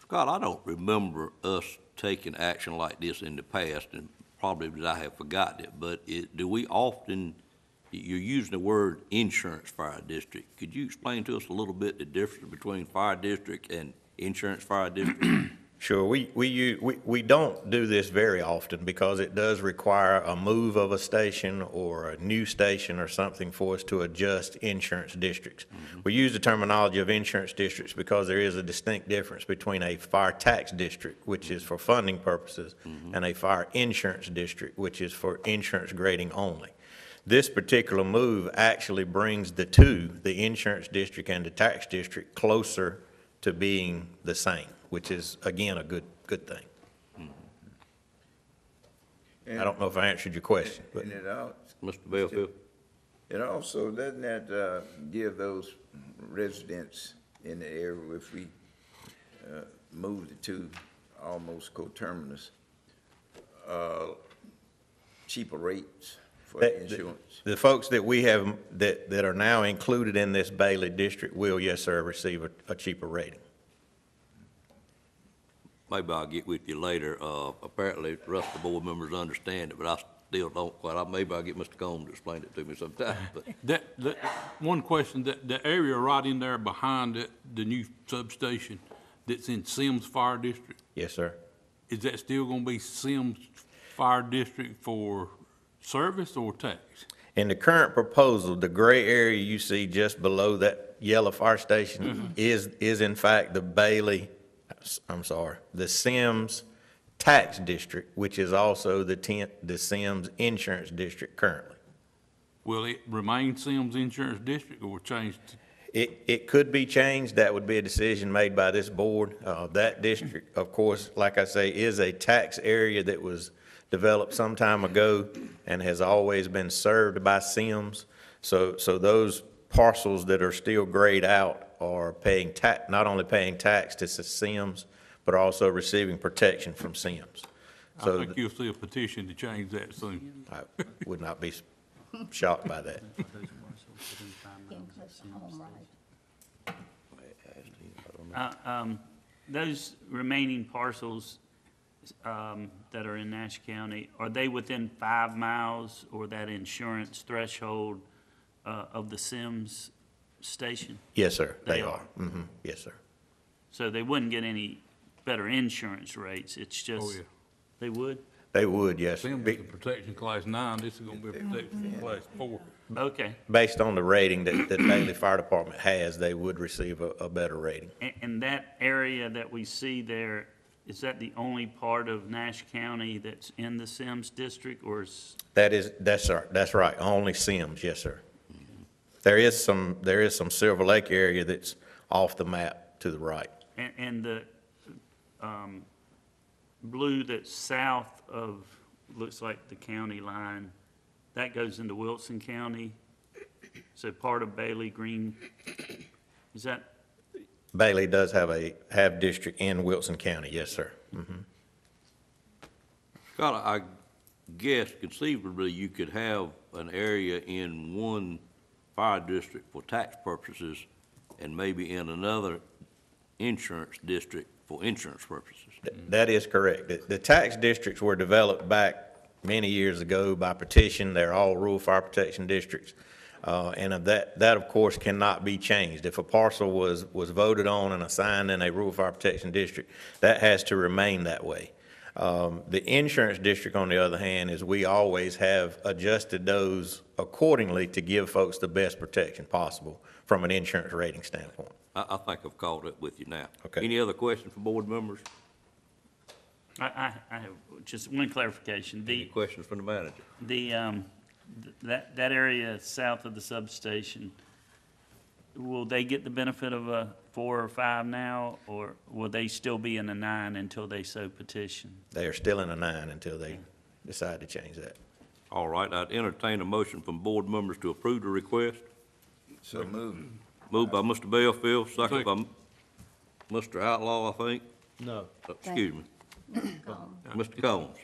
S1: Scott, I don't remember us taking action like this in the past, and probably because I have forgotten it, but it, do we often, you're using the word insurance fire district. Could you explain to us a little bit the difference between fire district and insurance fire district?
S13: Sure, we, we, u- we, we don't do this very often because it does require a move of a station or a new station or something for us to adjust insurance districts. Mm-hmm. We use the terminology of insurance districts because there is a distinct difference between a fire tax district, which is for funding purposes, mm-hmm. and a fire insurance district, which is for insurance grading only. This particular move actually brings the two, the insurance district and the tax district, closer to being the same, which is, again, a good, good thing. I don't know if I answered your question, but.
S5: And it al-
S1: Mr. Belfield?
S5: it also, doesn't that, uh, give those residents in the area, if we, uh, move the two almost coterminous, uh, cheaper rates for the
S13: That- the-
S5: insurance?
S13: The folks that we have, that, that are now included in this Bailey district will, yes, sir, receive a, a cheaper rating.
S1: Maybe I'll get with you later. Uh, apparently, the rest of the board members understand it, but I still don't quite. I- Maybe I'll get Mr. Combs to explain it to me sometime, but.
S14: That, that, one question, that, the area right in there behind it, the new substation that's in Sims Fire District,
S13: Yes, sir.
S14: is that still gonna be Sims Fire District for service or tax?
S13: In the current proposal, the gray area you see just below that yellow fire station is, is in fact the Bailey, I'm sorry, the Sims Tax District, which is also the ten, the Sims Insurance District currently.
S14: will it remain Sims Insurance District or change to
S13: It, it could be changed. That would be a decision made by this board. Uh, That district, of course, like I say, is a tax area that was developed some time ago and has always been served by Sims. So, so those parcels that are still grayed out are paying tax, not only paying tax to Sims, but also receiving protection from Sims.
S14: I
S13: So
S14: think you'll see a petition to change that soon.
S13: I would not be shocked by that.
S7: Getting close to home, right?
S15: Uh, um, Those remaining parcels um, that are in Nash County, are they within five miles or that insurance threshold uh, of the Sims station?
S13: Yes, sir, they
S15: They
S13: are.
S15: are.
S13: Mhm, Yes, sir.
S15: So they wouldn't get any better insurance rates, it's
S14: Oh,
S15: just,
S14: yeah.
S15: they would?
S13: They would, yes.
S14: Sims
S13: Be-
S14: is a protection class nine, this is gonna be a protection class four.
S15: Okay.
S13: Based on the rating that, that Bailey Fire Department has, they would receive a, a better rating.
S15: And- And that area that we see there, is that the only part of Nash County that's in the Sims district, or is,
S13: That is, that's, right. that's right, only Sims, yes, sir. There is some, there is some Silver Lake area that's off the map to the right.
S15: and, and the um, blue that's south of, looks like the county line, that goes into Wilson County? So part of Bailey Green, is that,
S13: Bailey does have a, have district in Wilson County, yes, sir. Mhm.
S1: Scott, I guess conceivably you could have an area in one fire district for tax purposes and maybe in another insurance district for insurance purposes.
S13: Th- That is correct. The, the tax districts were developed back many years ago by petition. They're all rural fire protection districts. Uh, and of that, that of course cannot be changed. If a parcel was, was voted on and assigned in a rural fire protection district, that has to remain that way. Um, the insurance district, on the other hand, is we always have adjusted those accordingly to give folks the best protection possible from an insurance rating standpoint.
S1: I, I think I've called it with you now.
S13: Okay.
S1: Any other questions for board members?
S15: I, I, I have just one clarification.
S1: Any
S15: The,
S1: questions from the manager?
S15: the, um, th- that, that area south of the substation, will they get the benefit of a four or five now, or will they still be in a nine until they so petition?
S13: They are still in a nine until they decide to change that.
S1: All right, I'd entertain a motion from board members to approve the request.
S5: So move.
S1: Moved by Mr. Belfield, second by Mr. Outlaw, I think.
S3: No,
S1: Uh, Excuse me. Mr. Combs.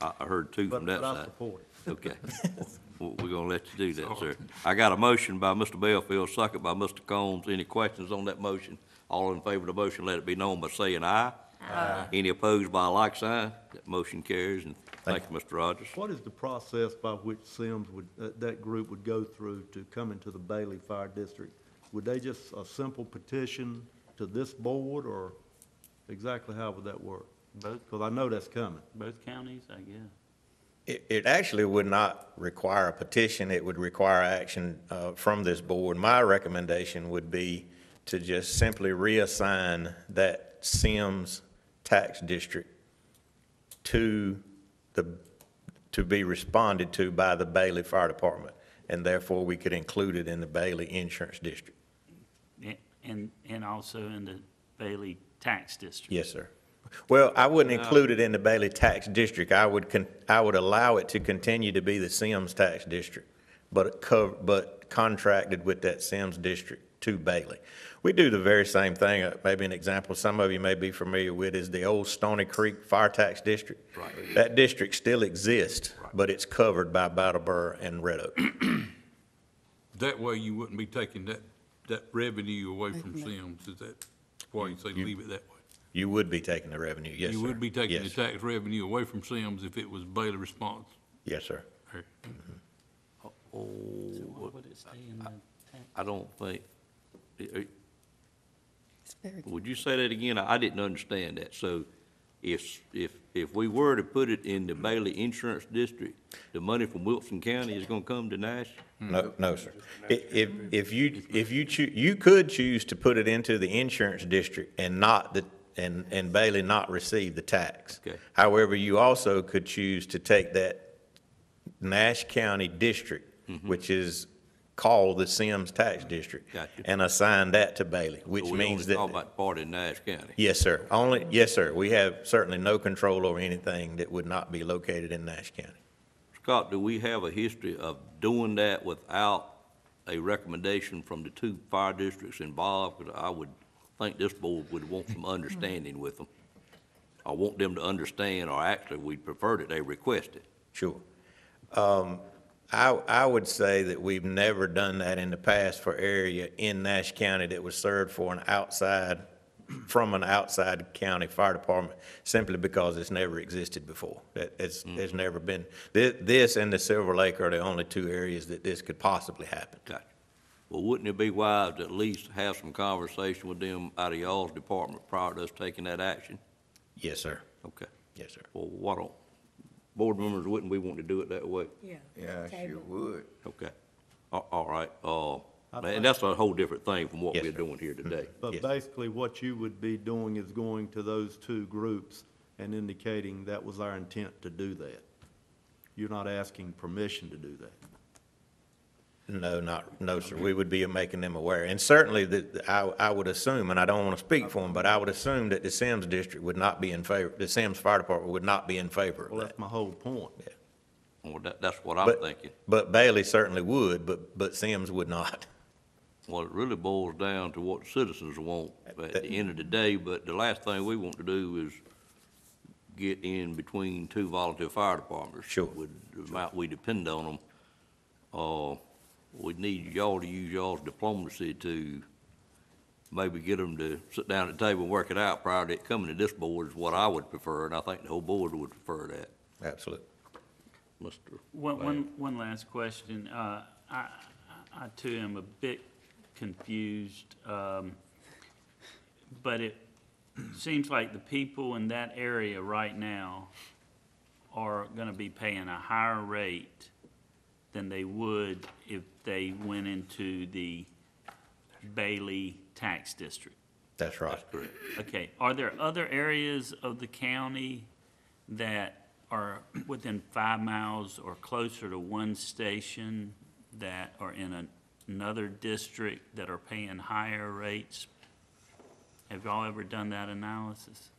S1: I, I heard two
S3: but,
S1: from that
S3: but I
S1: side.
S3: support it.
S1: Okay. Well, We're gonna let you do that, sir. I got a motion by Mr. Belfield, second by Mr. Combs. Any questions on that motion? All in favor of the motion, let it be known by saying aye. Aye. Any opposed by a like sign? That motion carries, and thank you, Mr. Rogers.
S3: What is the process by which Sims would, that, that group would go through to come into the Bailey Fire District? Would they just, a simple petition to this board, or exactly how would that work?
S15: Both,
S3: Because I know that's coming.
S15: both counties, I guess?
S13: It, it actually would not require a petition, it would require action uh, from this board. My recommendation would be to just simply reassign that Sims tax district to the, to be responded to by the Bailey Fire Department, and therefore we could include it in the Bailey Insurance District.
S15: And, and also in the Bailey Tax District?
S13: Yes, sir. Well, I wouldn't include it in the Bailey Tax District. I would, con- I would allow it to continue to be the Sims Tax District, but cov, but contracted with that Sims District to Bailey. We do the very same thing. Uh, Maybe an example some of you may be familiar with is the old Stony Creek Fire Tax District. Right. That district still exists, but it's covered by Battleboro and Red Oak.
S14: That way you wouldn't be taking that, that revenue away from Sims, is that why you say leave it that way?
S13: You would be taking the revenue, yes, sir.
S14: You would be taking the
S13: Yes.
S14: tax revenue away from Sims if it was Bailey response.
S13: Yes, sir. Mm-hmm.
S1: Oh,
S15: Why would it stay in the tax?
S1: I don't think,
S2: It's very
S1: would you say that again? I I didn't understand that. So if, if, if we were to put it in the Bailey Insurance District, the money from Wilson County is gonna come to Nash? Hmm.
S13: No, no, sir. I- If, if you, if you choo, you could choose to put it into the insurance district and not the, and, and Bailey not receive the tax.
S1: Okay.
S13: However, you also could choose to take that Nash County district mm-hmm. which is called the Sims Tax District.
S1: Gotcha.
S13: And assign that to Bailey, which
S1: we
S13: means
S1: only
S13: that.
S1: talk about part in Nash County.
S13: Yes, sir. Only, yes, sir. We have certainly no control over anything that would not be located in Nash County.
S1: Scott, do we have a history of doing that without a recommendation from the two fire districts involved? Because I would think this board would want some understanding with them. I want them to understand, or actually, we'd prefer that they request it.
S13: Sure. Um, I, I would say that we've never done that in the past for area in Nash County that was served for an outside, from an outside county fire department, simply because it's never existed before. That, it's, there's never been, this, this and the Silver Lake are the only two areas that this could possibly happen.
S1: Gotcha. Well, wouldn't it be wise to at least have some conversation with them out of y'all's department prior to us taking that action?
S13: Yes, sir.
S1: Okay.
S13: Yes, sir.
S1: Well, why don't, board members, wouldn't we want to do it that way?
S5: Yeah, I sure would.
S1: Okay. All, all right, uh, and that's a whole different thing from what
S13: Yes,
S1: we're
S13: sir.
S1: doing here today.
S3: But
S13: Yes.
S3: basically, what you would be doing is going to those two groups and indicating that was our intent to do that. You're not asking permission to do that.
S13: No, not, no, sir. We would be making them aware. And certainly, that, I, I would assume, and I don't want to speak for them, but I would assume that the Sims District would not be in favor, the Sims Fire Department would not be in favor
S3: Well,
S13: of
S3: that's my whole point.
S1: Well, that, that's what I'm
S13: But-
S1: thinking.
S13: But Bailey certainly would, but, but Sims would not.
S1: Well, it really boils down to what the citizens want at the end of the day, but the last thing we want to do is get in between two volunteer fire departments.
S13: Sure.
S1: With the amount we depend on them. Uh, we need y'all to use y'all's diplomacy to maybe get them to sit down at the table and work it out prior to it coming to this board is what I would prefer, and I think the whole board would prefer that,
S13: Absolutely.
S1: Mr.
S15: One, one, one last question. Uh, I, I too am a bit confused, um, but it seems like the people in that area right now are gonna be paying a higher rate than they would if they went into the Bailey tax district.
S13: That's right.
S15: Okay, are there other areas of the county that are within five miles or closer to one station that are in an- another district that are paying higher rates? Have y'all ever done that analysis?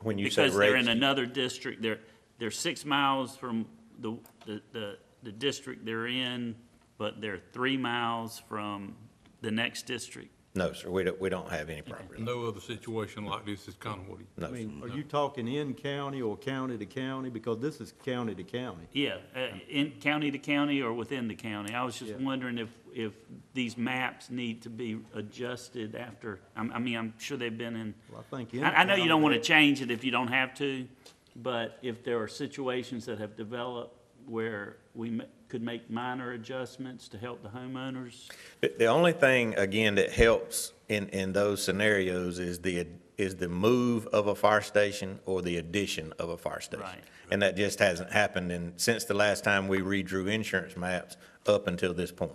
S13: When you say
S15: Because they're
S13: rates,
S15: in another district, they're, they're six miles from the, the, the, the district they're in, but they're three miles from the next district.
S13: no, sir, we don't, we don't have any property.
S14: No other situation like this is kind of what he.
S13: No,
S3: I
S13: sir.
S3: mean, are you talking in county or county to county? Because this is county to county.
S15: Yeah, uh, in county to county or within the county. I was just
S3: Yeah.
S15: wondering if, if these maps need to be adjusted after, I'm- I mean, I'm sure they've been in,
S3: Well, I think in
S15: I, I know you don't want to change it if you don't have to, but if there are situations that have developed where we ma- could make minor adjustments to help the homeowners,
S13: The, the only thing, again, that helps in, in those scenarios is the, is the move of a fire station or the addition of a fire station.
S15: Right.
S13: And that just hasn't happened in, since the last time we redrew insurance maps up until this point.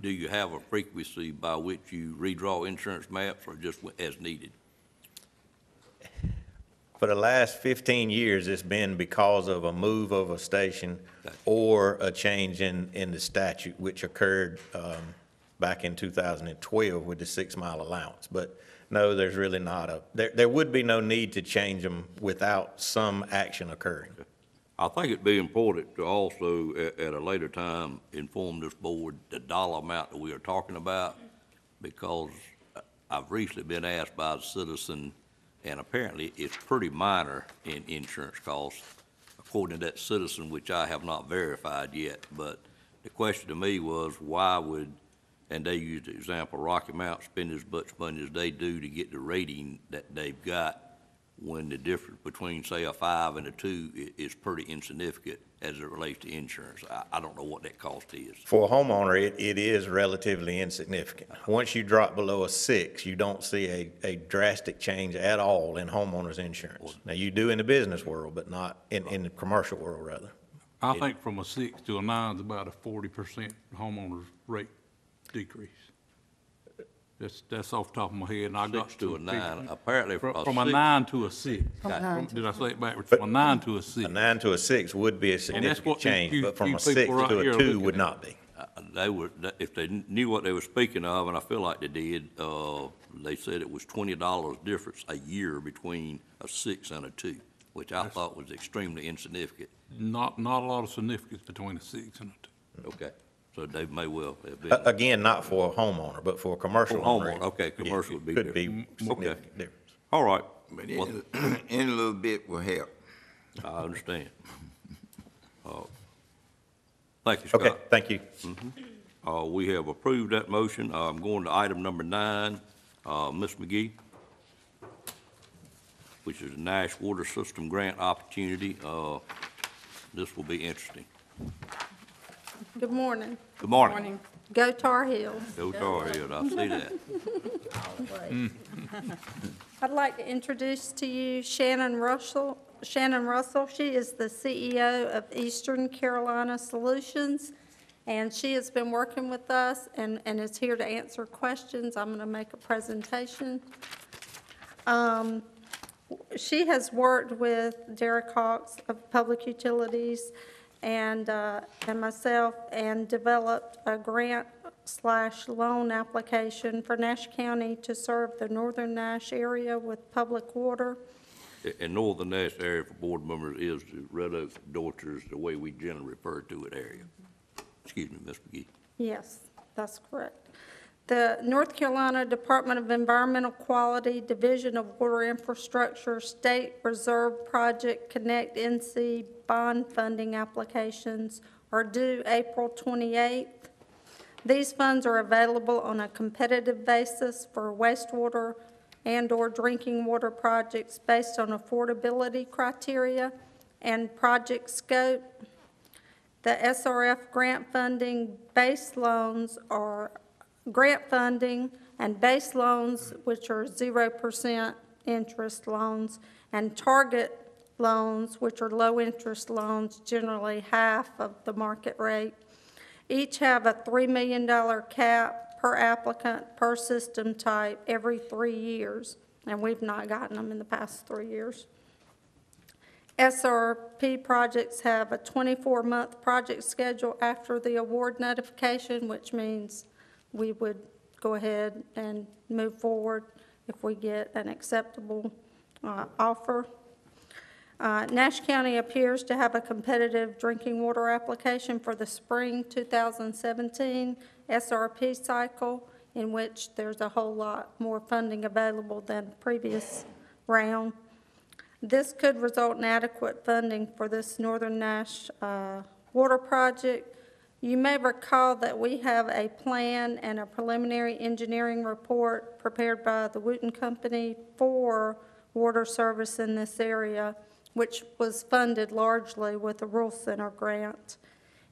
S1: Do you have a frequency by which you redraw insurance maps or just as needed?
S13: For the last 15 years, it's been because of a move of a station or a change in, in the statute, which occurred um, back in 2012 with the six-mile allowance. But no, there's really not a, there, there would be no need to change them without some action occurring.
S1: I think it'd be important to also, at, at a later time, inform this board the dollar amount that we are talking about, because I've recently been asked by a citizen, and apparently it's pretty minor in insurance costs, according to that citizen, which I have not verified yet. But the question to me was, why would, and they used the example, Rocky Mount spend as much money as they do to get the rating that they've got, when the difference between, say, a five and a two is pretty insignificant as it relates to insurance. I, I don't know what that cost is.
S13: For a homeowner, it, it is relatively insignificant. Once you drop below a six, you don't see a, a drastic change at all in homeowners insurance. Now, you do in the business world, but not in, in the commercial world, rather.
S14: I think from a six to a nine is about a forty percent homeowner's rate decrease. That's, that's off the top of my head, and I got.
S1: Six to a nine,
S14: people-
S1: apparently
S14: From
S1: a
S14: from a
S1: six-
S14: nine to a six.
S2: From nine to
S14: Did I say it backwards? From a nine to a six.
S13: A nine to a six would be a
S14: And that's
S13: significant
S14: these
S13: change,
S14: few-
S13: but from
S14: few
S13: a six
S14: people right
S13: to
S14: here
S13: a two
S14: looking
S13: would
S14: at.
S13: not be.
S1: Uh, They were, if they knew what they were speaking of, and I feel like they did, uh, they said it was twenty dollars difference a year between a six and a two, which I thought was extremely insignificant.
S14: Not, not a lot of significance between a six and a two.
S1: Okay, so they may well have been.
S13: A- Again, not for a homeowner, but for a commercial
S1: For
S13: owner.
S1: homeowner, okay,
S13: yeah,
S1: commercial would be
S13: Could be
S1: different. Okay.
S13: significant difference.
S1: All right,
S5: But any, any little bit will help.
S1: I understand. Uh, Thank you, Scott.
S13: Okay, thank you.
S1: Uh, we have approved that motion. Uh, I'm going to item number nine. Uh, Ms. McGee, which is a Nash Water System Grant Opportunity. Uh, this will be interesting.
S16: Good morning.
S1: Good morning.
S16: Go Tar Heels.
S1: Go Tar Heels, I see that.
S16: I'd like to introduce to you Shannon Russell. Shannon Russell, she is the CEO of Eastern Carolina Solutions, and she has been working with us and, and is here to answer questions. I'm going to make a presentation. Um, She has worked with Derek Hawks of Public Utilities and, uh, and myself and developed a grant slash loan application for Nash County to serve the northern Nash area with public water.
S1: In northern Nash area for board members is the Red Oak, Dortches, the way we generally refer to it area. Excuse me, Ms. McGee.
S16: Yes, that's correct. The North Carolina Department of Environmental Quality, Division of Water Infrastructure, State Reserve Project Connect NC bond funding applications are due April 28th. These funds are available on a competitive basis for wastewater and/or drinking water projects based on affordability criteria and project scope. The SRF grant funding base loans are, grant funding and base loans, which are 0% interest loans, and target loans, which are low-interest loans, generally half of the market rate. Each have a $3 million cap per applicant, per system type, every three years, and we've not gotten them in the past three years. SRP projects have a 24-month project schedule after the award notification, which means we would go ahead and move forward if we get an acceptable uh, offer. Uh, Nash County appears to have a competitive drinking water application for the spring 2017 SRP cycle, in which there's a whole lot more funding available than previous round. This could result in adequate funding for this Northern Nash uh, water project. You may recall that we have a plan and a preliminary engineering report prepared by the Wooten Company for water service in this area, which was funded largely with the Rural Center grant.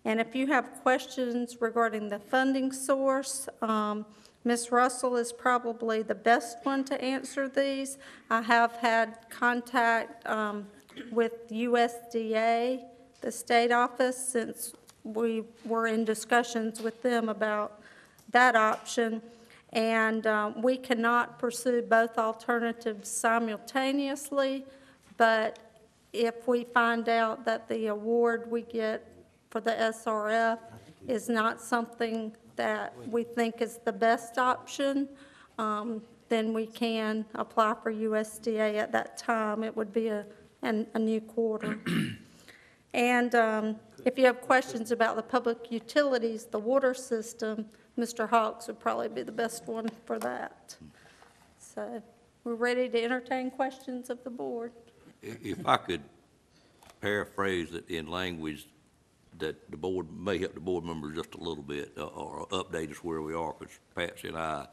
S16: And if you have questions regarding the funding source, um, Ms. Russell is probably the best one to answer these. I have had contact um, with USDA, the state office, since we were in discussions with them about that option. And um, we cannot pursue both alternatives simultaneously, but if we find out that the award we get for the SRF is not something that we think is the best option, um, then we can apply for USDA at that time. It would be a, an- a new quarter. And um, if you have questions about the public utilities, the water system, Mr. Hawks would probably be the best one for that. So we're ready to entertain questions of the board.
S1: If I could paraphrase it in language that the board, may help the board members just a little bit, uh, or update us where we are, because Patsy and I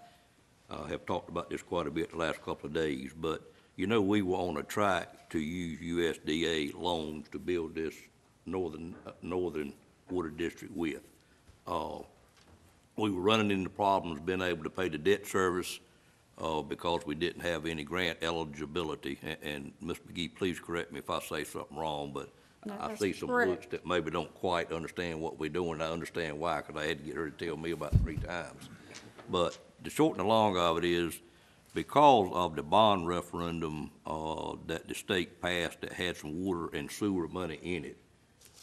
S1: uh, have talked about this quite a bit the last couple of days, but, you know, we were on a track to use USDA loans to build this northern, uh, northern water district with. Uh, We were running into problems being able to pay the debt service, uh, because we didn't have any grant eligibility. A- And, Ms. McGee, please correct me if I say something wrong, but
S16: No,
S1: I
S16: that's
S1: see some
S16: correct.
S1: looks that maybe don't quite understand what we're doing. I understand why, because I had to get her to tell me about three times. But the short and the long of it is, because of the bond referendum, uh, that the state passed that had some water and sewer money in it,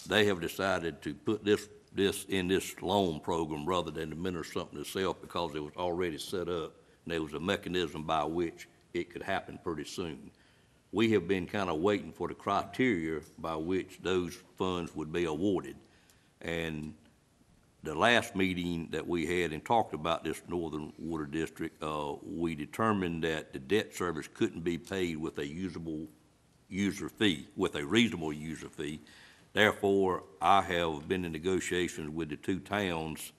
S1: they have decided to put this, this in this loan program rather than administer something itself because it was already set up and there was a mechanism by which it could happen pretty soon. We have been kind of waiting for the criteria by which those funds would be awarded. And the last meeting that we had and talked about this Northern Water District, uh, we determined that the debt service couldn't be paid with a usable user fee, with a reasonable user fee. Therefore, I have been in negotiations with the two towns,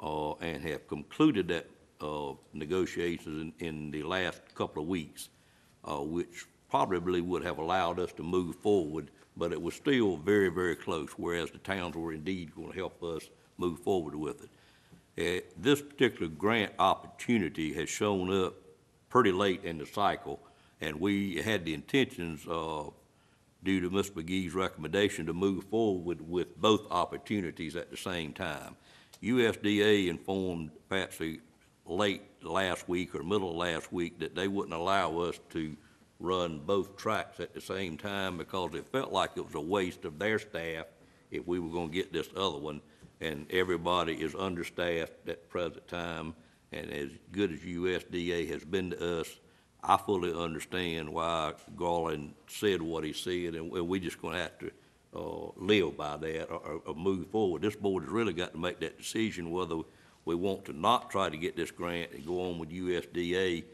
S1: uh, and have concluded that, uh, negotiations in, in the last couple of weeks, uh, which probably would have allowed us to move forward, but it was still very, very close, whereas the towns were indeed going to help us move forward with it. Uh, This particular grant opportunity has shown up pretty late in the cycle, and we had the intentions, uh, due to Ms. McGee's recommendation, to move forward with both opportunities at the same time. USDA informed Patsy late last week or middle of last week that they wouldn't allow us to run both tracks at the same time because it felt like it was a waste of their staff if we were gonna get this other one. And everybody is understaffed at present time, and as good as USDA has been to us, I fully understand why Garland said what he said, and we- we just gonna have to, uh, live by that or, or- or move forward. This board has really got to make that decision whether we want to not try to get this grant and go on with USDA,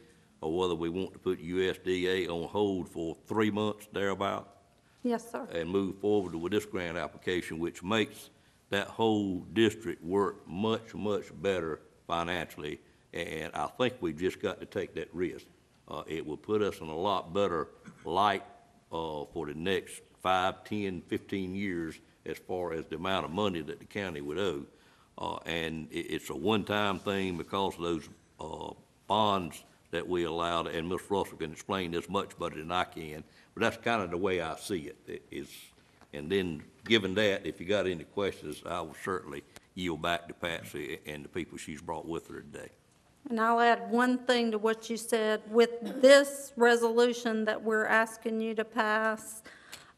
S1: or whether we want to put USDA on hold for three months thereabout
S16: Yes, sir.
S1: and move forward with this grant application, which makes that whole district work much, much better financially. And I think we've just got to take that risk. Uh, it will put us in a lot better light, uh, for the next five, ten, fifteen years as far as the amount of money that the county would owe. Uh, and it, it's a one-time thing because of those, uh, bonds that we allowed, and Ms. Russell can explain this much better than I can, but that's kind of the way I see it, it is, and then, given that, if you got any questions, I will certainly yield back to Patsy and the people she's brought with her today.
S16: And I'll add one thing to what you said. With this resolution that we're asking you to pass,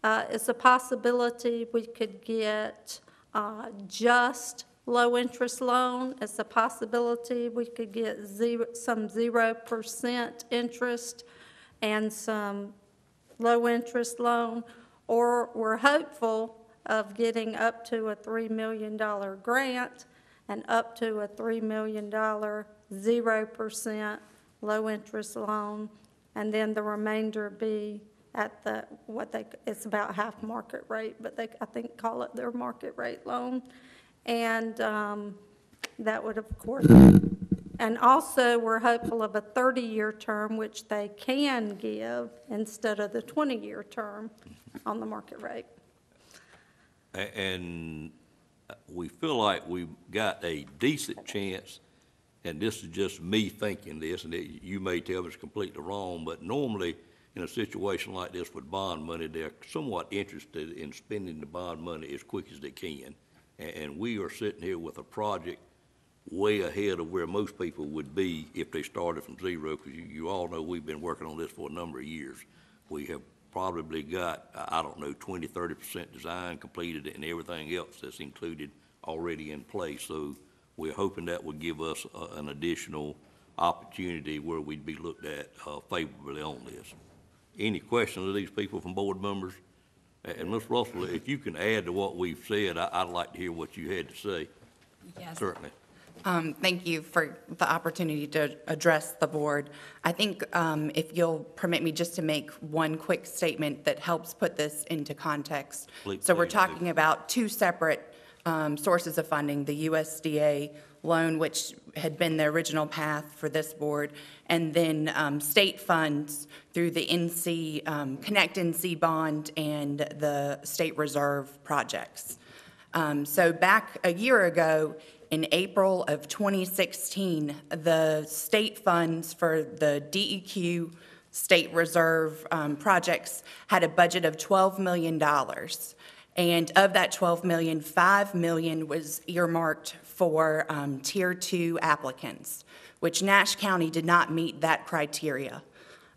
S16: uh, it's a possibility we could get uh, just low-interest loan. It's a possibility we could get zero, some 0% interest and some low-interest loan, or we're hopeful of getting up to a $3 million grant and up to a $3 million 0% low-interest loan, and then the remainder be at the, what they, it's about half market rate, but they, I think, call it their market rate loan. And um, that would, of course, and also, we're hopeful of a 30-year term, which they can give instead of the 20-year term on the market rate.
S1: And we feel like we've got a decent chance, and this is just me thinking this, and it- you may tell me it's completely wrong, but normally, in a situation like this with bond money, they're somewhat interested in spending the bond money as quick as they can. A- And we are sitting here with a project way ahead of where most people would be if they started from zero, because you, you all know we've been working on this for a number of years. We have probably got, I I don't know, 20, 30 percent design completed and everything else that's included already in place. So we're hoping that would give us uh, an additional opportunity where we'd be looked at uh, favorably on this. Any questions of these people from board members? A- And Ms. Russell, if you can add to what we've said, I, I'd like to hear what you had to say.
S17: Yes.
S1: Certainly.
S17: Um, Thank you for the opportunity to address the board. I think um, if you'll permit me just to make one quick statement that helps put this into context.
S1: Please-
S17: So we're
S1: please do.
S17: talking about two separate um, sources of funding, the USDA loan, which had been the original path for this board, and then um, state funds through the NC, um, Connect NC bond and the state reserve projects. Um, So back a year ago, in April of 2016, the state funds for the DEQ State Reserve um, projects had a budget of $12 million. And of that 12 million, 5 million was earmarked for um, Tier 2 applicants, which Nash County did not meet that criteria.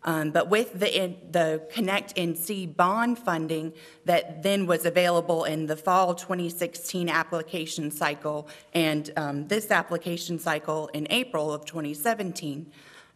S17: Um, But with the, in- the Connect NC bond funding that then was available in the fall 2016 application cycle and um, this application cycle in April of 2017,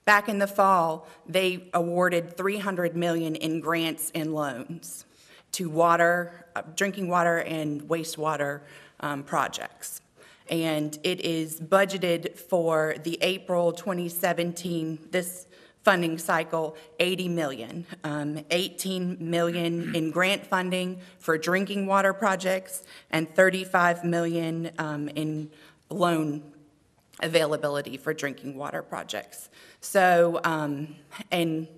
S17: back in the fall, they awarded 300 million in grants and loans to water, drinking water and wastewater um, projects. And it is budgeted for the April 2017, this funding cycle, 80 million. Um, 18 million in grant funding for drinking water projects and 35 million um, in loan availability for drinking water projects. So, um, and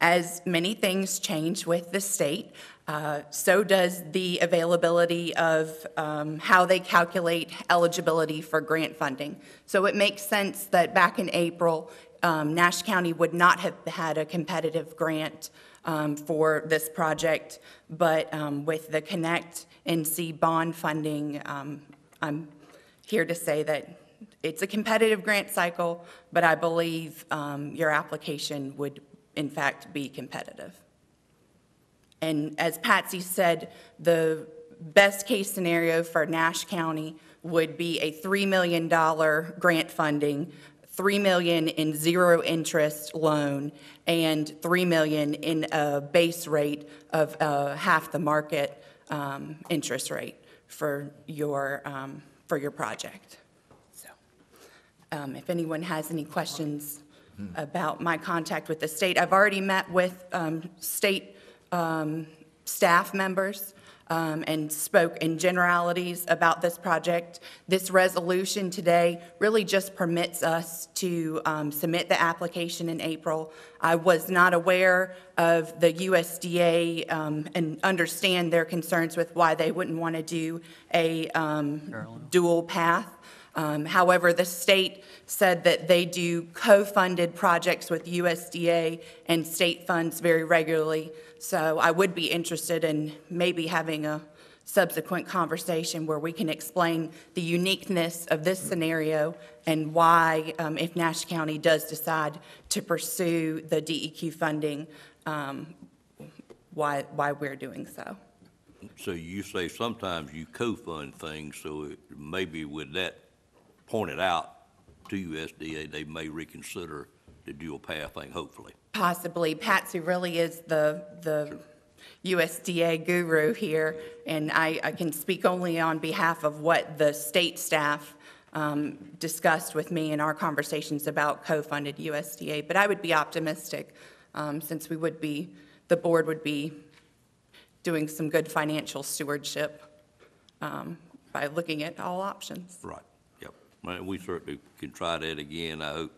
S17: as many things change with the state, uh, so does the availability of um, how they calculate eligibility for grant funding. So it makes sense that back in April, um, Nash County would not have had a competitive grant um, for this project, but um, with the Connect NC bond funding, um, I'm here to say that it's a competitive grant cycle, but I believe um, your application would, in fact, be competitive. And as Patsy said, the best-case scenario for Nash County would be a $3 million grant funding, 3 million in zero-interest loan, and 3 million in a base rate of uh, half the market um, interest rate for your, um, for your project. So, um, If anyone has any questions about my contact with the state, I've already met with um, state um, staff members um, and spoke in generalities about this project. This resolution today really just permits us to um, submit the application in April. I was not aware of the USDA um, and understand their concerns with why they wouldn't want to do a um, dual path. Um, However, the state said that they do co-funded projects with USDA and state funds very regularly. So I would be interested in maybe having a subsequent conversation where we can explain the uniqueness of this scenario and why, um, if Nash County does decide to pursue the DEQ funding, um, why, why we're doing so.
S1: So you say sometimes you co-fund things, so it- maybe with that pointed out to USDA, they may reconsider the dual path thing, hopefully.
S17: Possibly. Patsy really is the, the USDA guru here, and I, I can speak only on behalf of what the state staff um, discussed with me in our conversations about co-funded USDA. But I would be optimistic, um, since we would be, the board would be doing some good financial stewardship um, by looking at all options.
S1: Right, We certainly can try that again, I hope,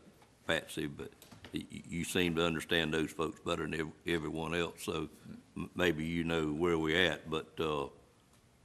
S1: Patsy, but y- y- you seem to understand those folks better than ev- everyone else, so m- maybe you know where we're at, but, uh,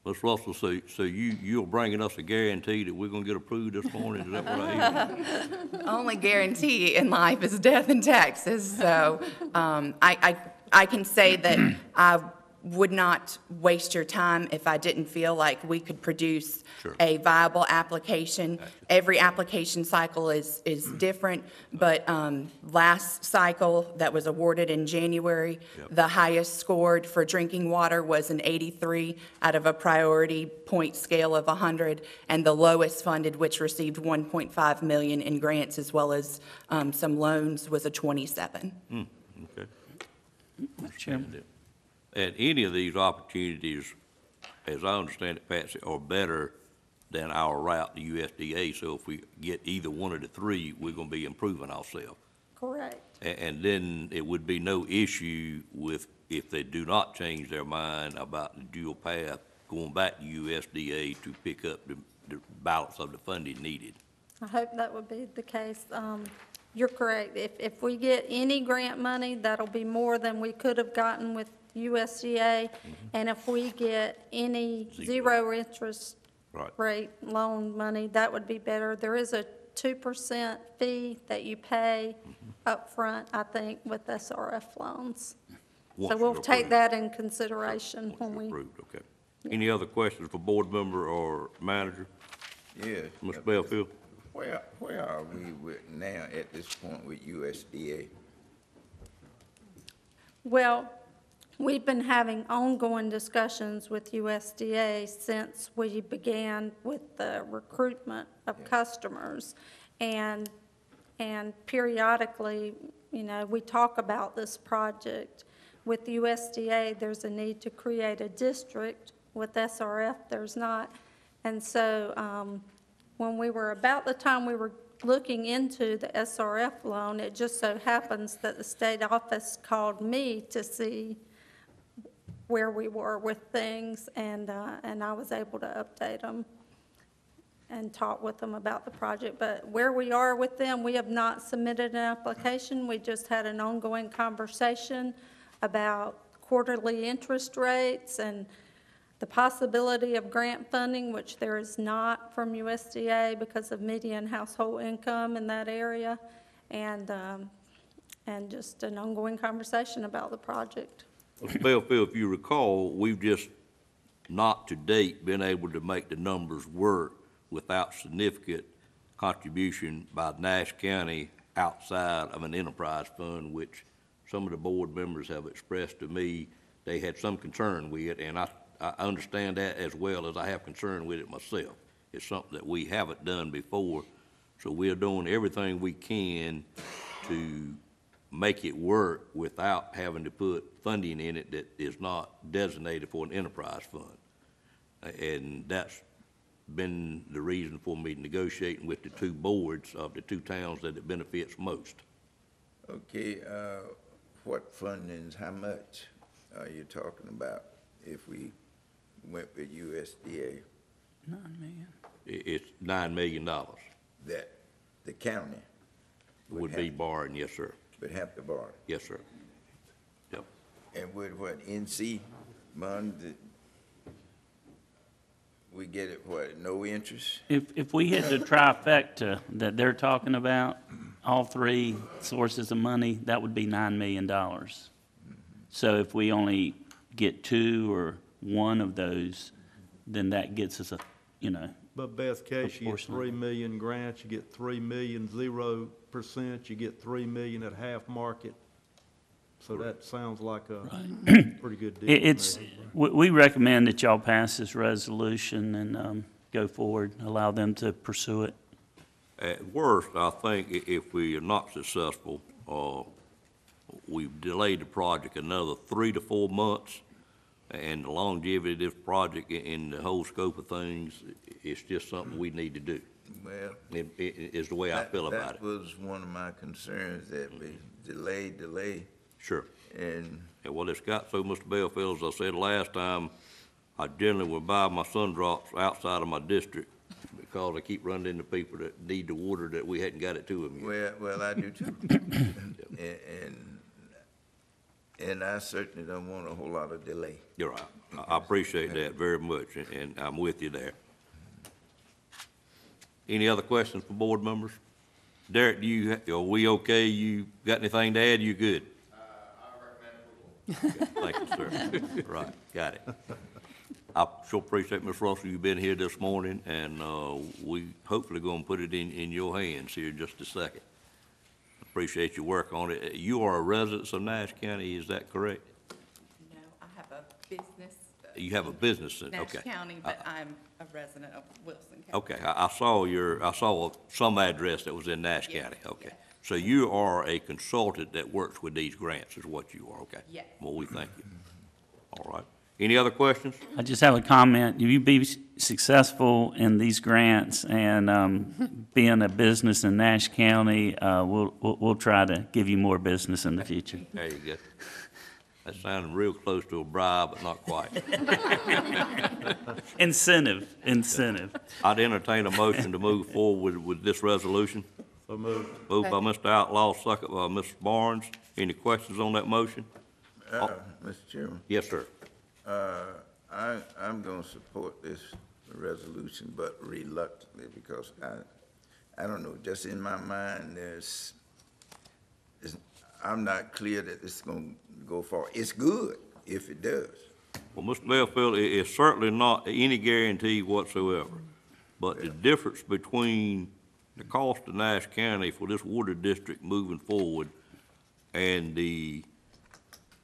S1: Ms. Russell, so, so you, you're bringing us a guarantee that we're gonna get approved this morning, is that what I hear?
S17: only guarantee in life is death and taxes. So um, I, I, I can say that I would not waste your time if I didn't feel like we could produce
S1: Sure.
S17: a viable application. Every application cycle is, is different, but um, last cycle that was awarded in January,
S1: Yep.
S17: the highest scored for drinking water was an 83 out of a priority point scale of 100, and the lowest funded, which received 1.5 million in grants as well as um, some loans, was a 27.
S1: Hmm, okay.
S15: Chairman.
S1: And any of these opportunities, as I understand it, Patsy, are better than our route to USDA, so if we get either one of the three, we're gonna be improving ourselves.
S16: Correct.
S1: A- And then it would be no issue with, if they do not change their mind about the dual path, going back to USDA to pick up the, the balance of the funding needed.
S16: I hope that would be the case. Um, You're correct. If, if we get any grant money, that'll be more than we could have gotten with USDA. Mm-hmm. And if we get any zero interest
S1: Right.
S16: rate loan money, that would be better. There is a 2% fee that you pay mm-hmm. upfront, I think, with SRF loans. So
S1: Once
S16: we'll
S1: you're
S16: take
S1: approved.
S16: that in consideration
S1: Once
S16: when
S1: you're
S16: we,
S1: approved, okay. Any other questions for board member or manager?
S5: Yeah.
S1: Mr. Belfield?
S5: Where, where are we with now at this point with USDA?
S16: Well, we've been having ongoing discussions with USDA since we began with the recruitment of customers. And, and periodically, you know, we talk about this project. With USDA, there's a need to create a district. With SRF, there's not. And so, um, when we were, about the time we were looking into the SRF loan, it just so happens that the state office called me to see where we were with things, and, uh, and I was able to update them and talk with them about the project. But where we are with them, we have not submitted an application. We just had an ongoing conversation about quarterly interest rates and the possibility of grant funding, which there is not from USDA because of median household income in that area, and, um, and just an ongoing conversation about the project.
S1: Belfield, if you recall, we've just not to date been able to make the numbers work without significant contribution by Nash County outside of an enterprise fund, which some of the board members have expressed to me they had some concern with, and I, I understand that as well as I have concern with it myself. It's something that we haven't done before, so we're doing everything we can to make it work without having to put funding in it that is not designated for an enterprise fund. And that's been the reason for me negotiating with the two boards of the two towns that it benefits most.
S5: Okay, uh, what fundings, how much are you talking about if we went with USDA?
S15: Nine million.
S1: It's nine million dollars
S5: That the county
S1: would be borrowing, yes, sir.
S5: Would have to borrow?
S1: Yes, sir. Yep.
S5: And would what, NC bond, that we get it, what, no interest?
S15: If, if we hit the trifecta that they're talking about, all three sources of money, that would be nine million dollars. So if we only get two or one of those, then that gets us a, you know,
S3: But best case, you get
S15: Proportional.
S3: three million grants, you get three million, zero percent, you get three million at half market. So that sounds like a pretty good deal.
S15: It-
S3: to
S15: It's,
S3: me.
S15: we, we recommend that y'all pass this resolution and, um, go forward, allow them to pursue it.
S1: At worst, I think i- if we are not successful, uh, we've delayed the project another three to four months. And the longevity of this project i- in the whole scope of things, i- it's just something we need to do.
S5: Well.
S1: It, it is the way I
S5: that-
S1: feel about it.
S5: That was one of my concerns, that we delay, delay,
S1: Sure.
S5: and
S1: Yeah, well, it's got so, Mr. Belfield, as I said last time, I generally will buy my sun drops outside of my district because I keep running into people that need the water that we hadn't got it to them yet.
S5: Well, well, I do too. And, and, and I certainly don't want a whole lot of delay.
S1: You're right. I- I appreciate that very much, and- and I'm with you there. Any other questions for board members? Derek, do you, are we okay? You got anything to add? You good? Thank you, sir. Right, got it. I sure appreciate, Ms. Russell, you being here this morning, and uh, we hopefully going to put it in, in your hands here in just a second. Appreciate your work on it. You are a resident of Nash County, is that correct?
S17: No, I have a business. uh,
S1: You have a business, in-
S17: Nash
S1: okay.
S17: County, but I'm a resident of Wilson County.
S1: Okay, I, I saw your, I saw some address that was in Nash
S17: Yes,
S1: County, okay.
S17: yes.
S1: So you are a consultant that works with these grants, is what you are, okay?
S17: Yes.
S1: Well, we thank you. All right. Any other questions?
S15: I just have a comment. If you be s- successful in these grants and um, being a business in Nash County, uh, we'll, we'll we'll try to give you more business in the future.
S1: There you go. That sounded real close to a bribe, but not quite.
S15: Incentive, incentive.
S1: I'd entertain a motion to move forward with, with this resolution.
S3: So moved.
S1: Moved by Mr. Outlaw, second by Ms. Barnes. Any questions on that motion?
S5: Uh, Mr. Chairman,
S1: Yes, sir.
S5: uh, I, I'm gonna support this resolution, but reluctantly, because I, I don't know, just in my mind, there's, it's, I'm not clear that it's gonna go far. It's good if it does.
S1: Well, Mr. Belfield, it is certainly not any guarantee whatsoever. But the difference between the cost of Nash County for this water district moving forward and the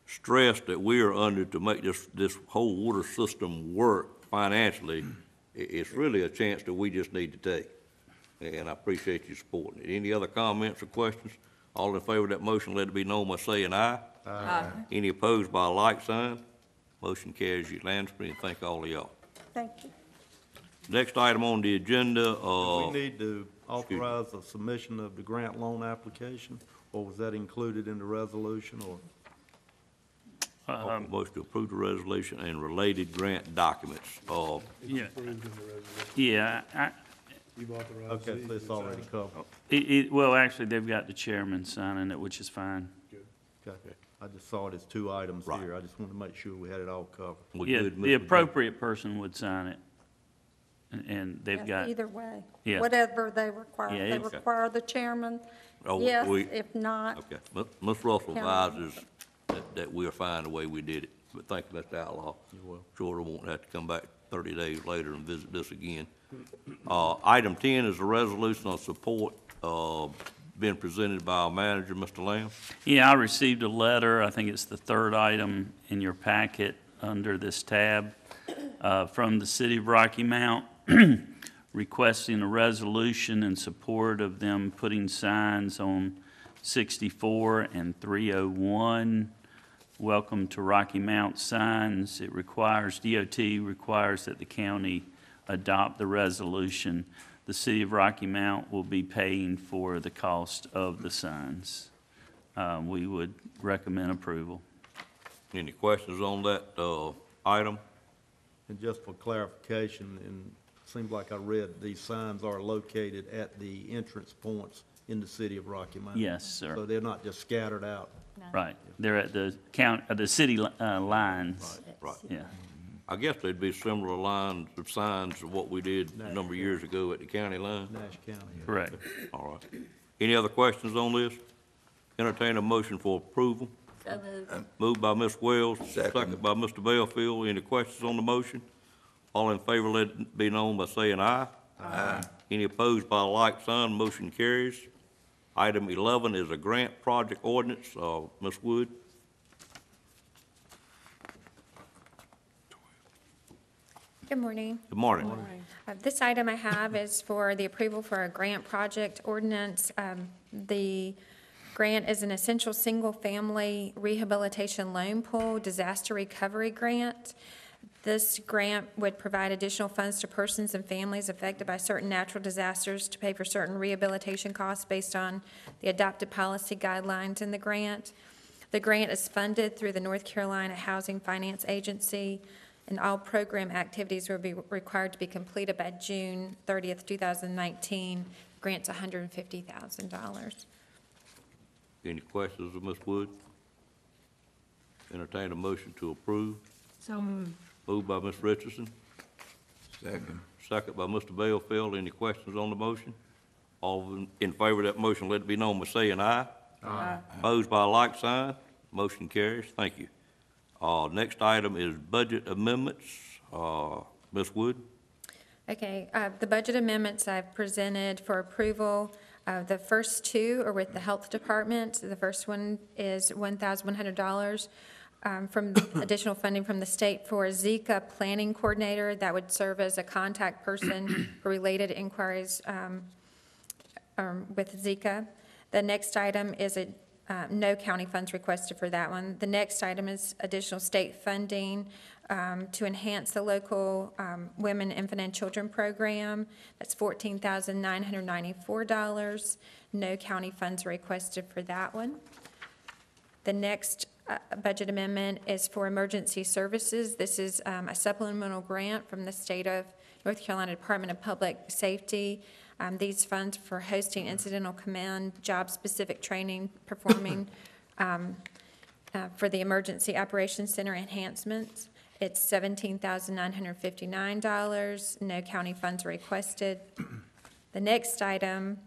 S1: stress that we are under to make this, this whole water system work financially, i- it's really a chance that we just need to take. And I appreciate you supporting it. Any other comments or questions? All in favor of that motion, let it be known by saying aye.
S16: Aye.
S1: Any opposed by a like sign? Motion carries unanimously, and thank all of y'all.
S16: Thank you.
S1: Next item on the agenda,
S3: Do
S1: uh,
S3: we need to authorize the submission of the grant loan application, or was that included in the resolution, or?
S15: Um,
S1: motion to approve the resolution and related grant documents. Uh,
S15: Yeah. Yeah, I,
S9: You've authorized
S3: Okay, so it's already covered.
S15: it, it, well, actually, they've got the chairman signing it, which is fine.
S3: Okay, I just saw it as two items
S1: Right.
S3: here. I just wanted to make sure we had it all covered.
S1: we
S15: Yeah,
S1: good,
S15: the
S1: Mr.
S15: appropriate person would sign it. And- And they've
S16: Yeah,
S15: got,
S16: Either way.
S15: Yeah.
S16: Whatever they require.
S15: Yeah,
S16: They
S15: it's-
S16: require the chairman,
S1: Oh,
S16: yes,
S1: we-
S16: if not,
S1: Okay, M- Ms. Russell advises that, that we are fine the way we did it, but thank you, Mr. Outlaw.
S3: You're welcome.
S1: Sure, we won't have to come back thirty days later and visit this again. Uh, item ten is a resolution of support, uh, being presented by our manager, Mr. Lamb.
S15: yeah, I received a letter, I think it's the third item in your packet under this tab, uh, from the city of Rocky Mount requesting a resolution in support of them putting signs on 64 and 301. Welcome to Rocky Mount signs. It requires, DOT requires that the county adopt the resolution. The city of Rocky Mount will be paying for the cost of the signs. Uh, We would recommend approval.
S1: Any questions on that, uh, item?
S3: And just for clarification, and it seems like I read, these signs are located at the entrance points in the city of Rocky Mount.
S15: Yes, sir.
S3: So they're not just scattered out.
S15: Right. They're at the count, uh, the city uh, lines.
S1: Right.
S15: Yeah.
S1: I guess they'd be similar lines of signs of what we did a number of years ago at the county line.
S3: Nash County.
S15: Correct.
S1: All right. Any other questions on this? Entertain a motion for approval.
S12: So moved.
S1: Moved by Ms. Wells,
S5: Second.
S1: second by Mr. Belfield. Any questions on the motion? All in favor, let it be known by saying aye. Aye. Any opposed by a like sign, motion carries. Item eleven is a grant project ordinance. Uh, Ms. Wood?
S18: Good morning.
S1: Good morning.
S18: Uh, This item I have is for the approval for a grant project ordinance. Um, The grant is an essential single-family rehabilitation loan pool disaster recovery grant. This grant would provide additional funds to persons and families affected by certain natural disasters to pay for certain rehabilitation costs based on the adopted policy guidelines in the grant. The grant is funded through the North Carolina Housing Finance Agency, and all program activities will be required to be completed by June 30th, 2019. Grant's $150,000.
S1: Any questions of Ms. Wood? Entertain a motion to approve.
S2: So moved.
S1: Moved by Ms. Richardson,
S5: Second.
S1: second by Mr. Belfield. Any questions on the motion? All in- in favor of that motion, let it be known by saying aye. Aye. Opposed by a like sign, motion carries. Thank you. Uh, next item is budget amendments. Uh, Ms. Wood?
S18: Okay, uh, the budget amendments I've presented for approval, uh, the first two are with the Health Department. The first one is $1,100 um, from additional funding from the state for a Zika planning coordinator that would serve as a contact person for related inquiries um, um, with Zika. The next item is a, uh, no county funds requested for that one. The next item is additional state funding um, to enhance the local um, Women, Infant, and Children Program. That's $14,994. No county funds requested for that one. The next uh, budget amendment is for emergency services. This is um, a supplemental grant from the state of North Carolina Department of Public Safety. Um, These funds for hosting incidental command, job-specific training, performing um, uh, for the Emergency Operations Center enhancements. It's $17,959. No county funds requested. The next item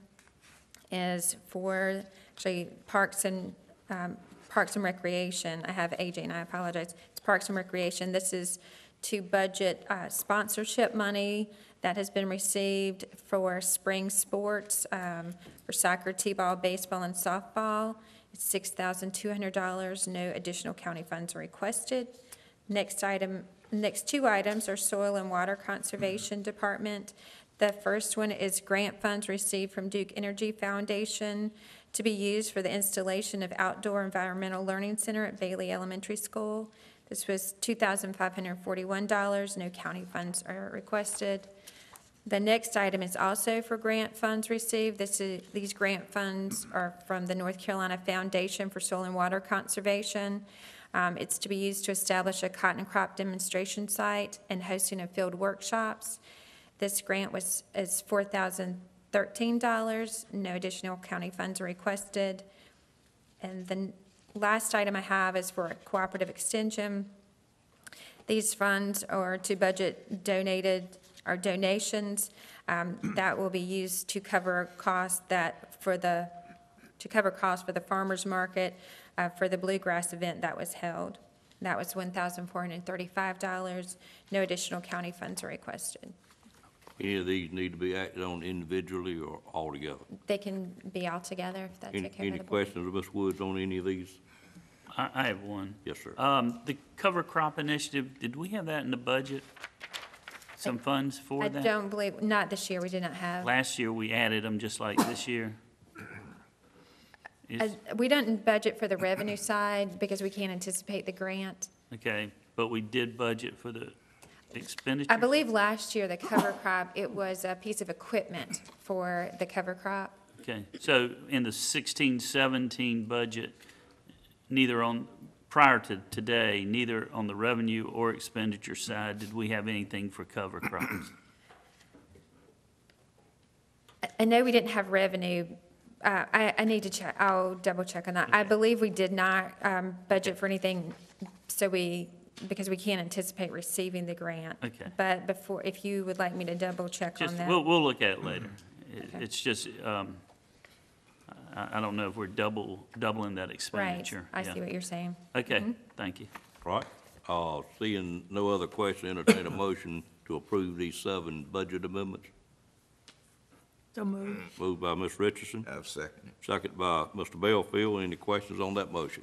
S18: is for, actually, Parks and, um, Parks and Recreation. I have AJ and I apologize. It's Parks and Recreation. This is to budget uh, sponsorship money that has been received for spring sports, um, for soccer, t-ball, baseball, and softball. It's $6,200. No additional county funds are requested. Next item, next two items are Soil and Water Conservation Department. The first one is grant funds received from Duke Energy Foundation to be used for the installation of outdoor environmental learning center at Bailey Elementary School. This was $2,541. No county funds are requested. The next item is also for grant funds received. This is, these grant funds are from the North Carolina Foundation for Soil and Water Conservation. Um, It's to be used to establish a cotton crop demonstration site and hosting of field workshops. This grant was, is $4,013. No additional county funds are requested. And the last item I have is for a cooperative extension. These funds are to budget donated, or donations, um, that will be used to cover costs that, for the, to cover costs for the farmer's market, uh, for the bluegrass event that was held. That was one thousand four hundred and thirty-five dollars. No additional county funds are requested.
S1: Any of these need to be acted on individually or all together?
S18: They can be all together, if that's
S1: Any,
S18: okay
S1: any
S18: with the board.
S1: questions of Ms. Woods on any of these?
S15: I, I have one.
S1: Yes, sir.
S15: Um, the cover crop initiative, did we have that in the budget? Some funds for that?
S18: I
S15: that?
S18: don't believe, not this year, we did not have.
S15: Last year, we added them just like this year. Is-
S18: Uh, We didn't budget for the revenue side because we can't anticipate the grant.
S15: Okay, but we did budget for the expenditure?
S18: I believe last year, the cover crop, it was a piece of equipment for the cover crop.
S15: Okay, so in the sixteen, seventeen budget, neither on, prior to today, neither on the revenue or expenditure side, did we have anything for cover crops?
S18: I- I know we didn't have revenue. Uh, I, I need to check, I'll double check on that. I believe we did not um, budget for anything, so we, because we can't anticipate receiving the grant.
S15: Okay.
S18: But before, if you would like me to double check on
S15: Just,
S18: that.
S15: we'll, we'll look at it later. It-. It's just, um, I, I don't know if we're double, doubling that
S18: Right,
S15: expenditure.
S18: I
S15: Yeah.
S18: see what you're saying.
S15: Okay,
S18: Mhm.
S15: thank you.
S1: Right. Uh, seeing no other question, entertain a motion to approve these seven budget amendments.
S7: So moved.
S1: Moved by Ms. Richardson,
S5: I'll second it.
S1: second by Mr. Belfield. Any questions on that motion?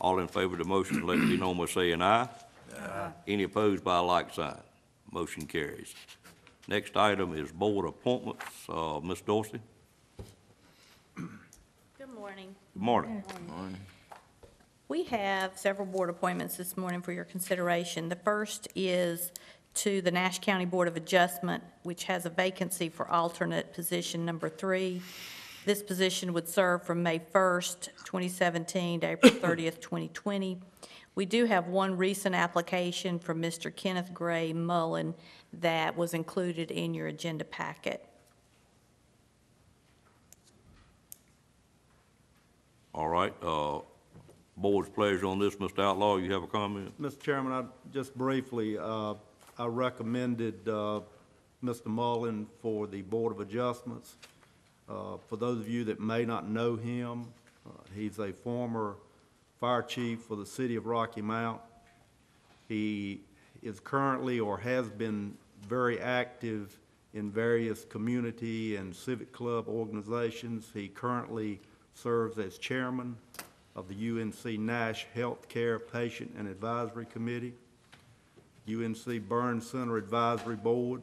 S1: All in favor of the motion, let it be known by saying aye. Aye. Any opposed by a like sign. Motion carries. Next item is board appointments. Uh, Ms. Dorsey,
S19: Good morning.
S1: good morning.
S19: We have several board appointments this morning for your consideration. The first is to the Nash County Board of Adjustment, which has a vacancy for alternate position number three. This position would serve from May 1st, 2017 to April 30th, 2020. We do have one recent application from Mr. Kenneth Gray Mullen that was included in your agenda packet.
S1: All right, uh, board's pleasure on this. Mr. Outlaw, you have a comment?
S3: Mr. Chairman, I, just briefly, uh, I recommended, uh, Mr. Mullen for the Board of Adjustments. Uh, for those of you that may not know him, uh, he's a former fire chief for the city of Rocky Mount. He is currently or has been very active in various community and civic club organizations. He currently serves as chairman of the UNC Nash Healthcare Patient and Advisory Committee, UNC Burn Center Advisory Board,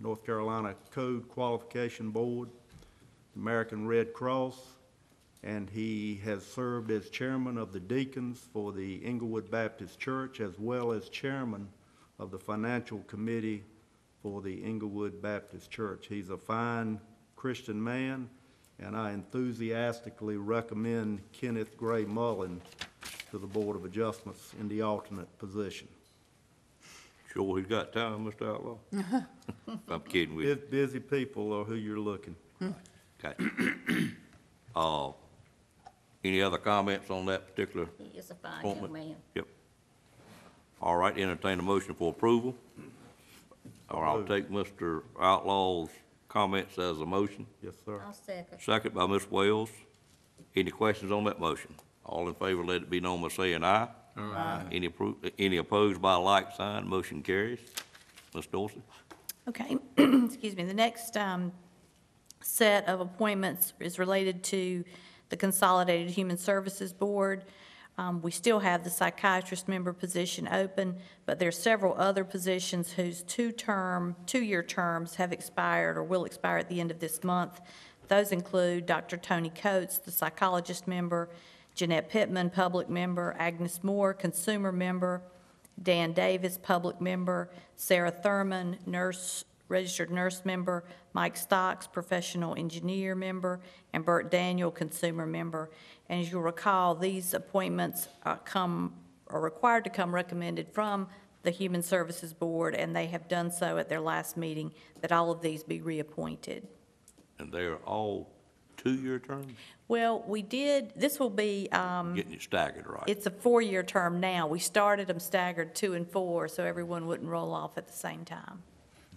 S3: North Carolina Code Qualification Board, American Red Cross, and he has served as chairman of the deacons for the Englewood Baptist Church, as well as chairman of the Financial Committee for the Englewood Baptist Church. He's a fine Christian man, and I enthusiastically recommend Kenneth Gray Mullen to the Board of Adjustments in the alternate position.
S1: Sure he's got time, Mr. Outlaw? I'm kidding with you.
S3: Bus- Busy people are who you're looking.
S1: Okay. Uh, any other comments on that particular
S19: He is a fine
S1: appointment?
S19: young man.
S1: Yep. All right, entertain a motion for approval. Or I'll take Mr. Outlaw's comments as a motion.
S3: Yes, sir.
S19: I'll second.
S1: Second by Ms. Wells. Any questions on that motion? All in favor, let it be known by saying aye. Aye. Any appro, any opposed by a like sign, motion carries. Ms. Dorsey?
S19: Okay, excuse me. The next um, set of appointments is related to the Consolidated Human Services Board. Um, We still have the psychiatrist member position open, but there are several other positions whose two-term, two-year terms have expired or will expire at the end of this month. Those include Dr. Tony Coates, the psychologist member, Jeanette Pittman, public member, Agnes Moore, consumer member, Dan Davis, public member, Sarah Thurman, nurse, registered nurse member, Mike Stocks, professional engineer member, and Bert Daniel, consumer member. And as you'll recall, these appointments uh, come, are required to come recommended from the Human Services Board, and they have done so at their last meeting, that all of these be reappointed.
S1: And they're all two-year terms?
S19: Well, we did, this will be, um,
S1: Getting it staggered, right?
S19: It's a four-year term now. We started them staggered two and four, so everyone wouldn't roll off at the same time.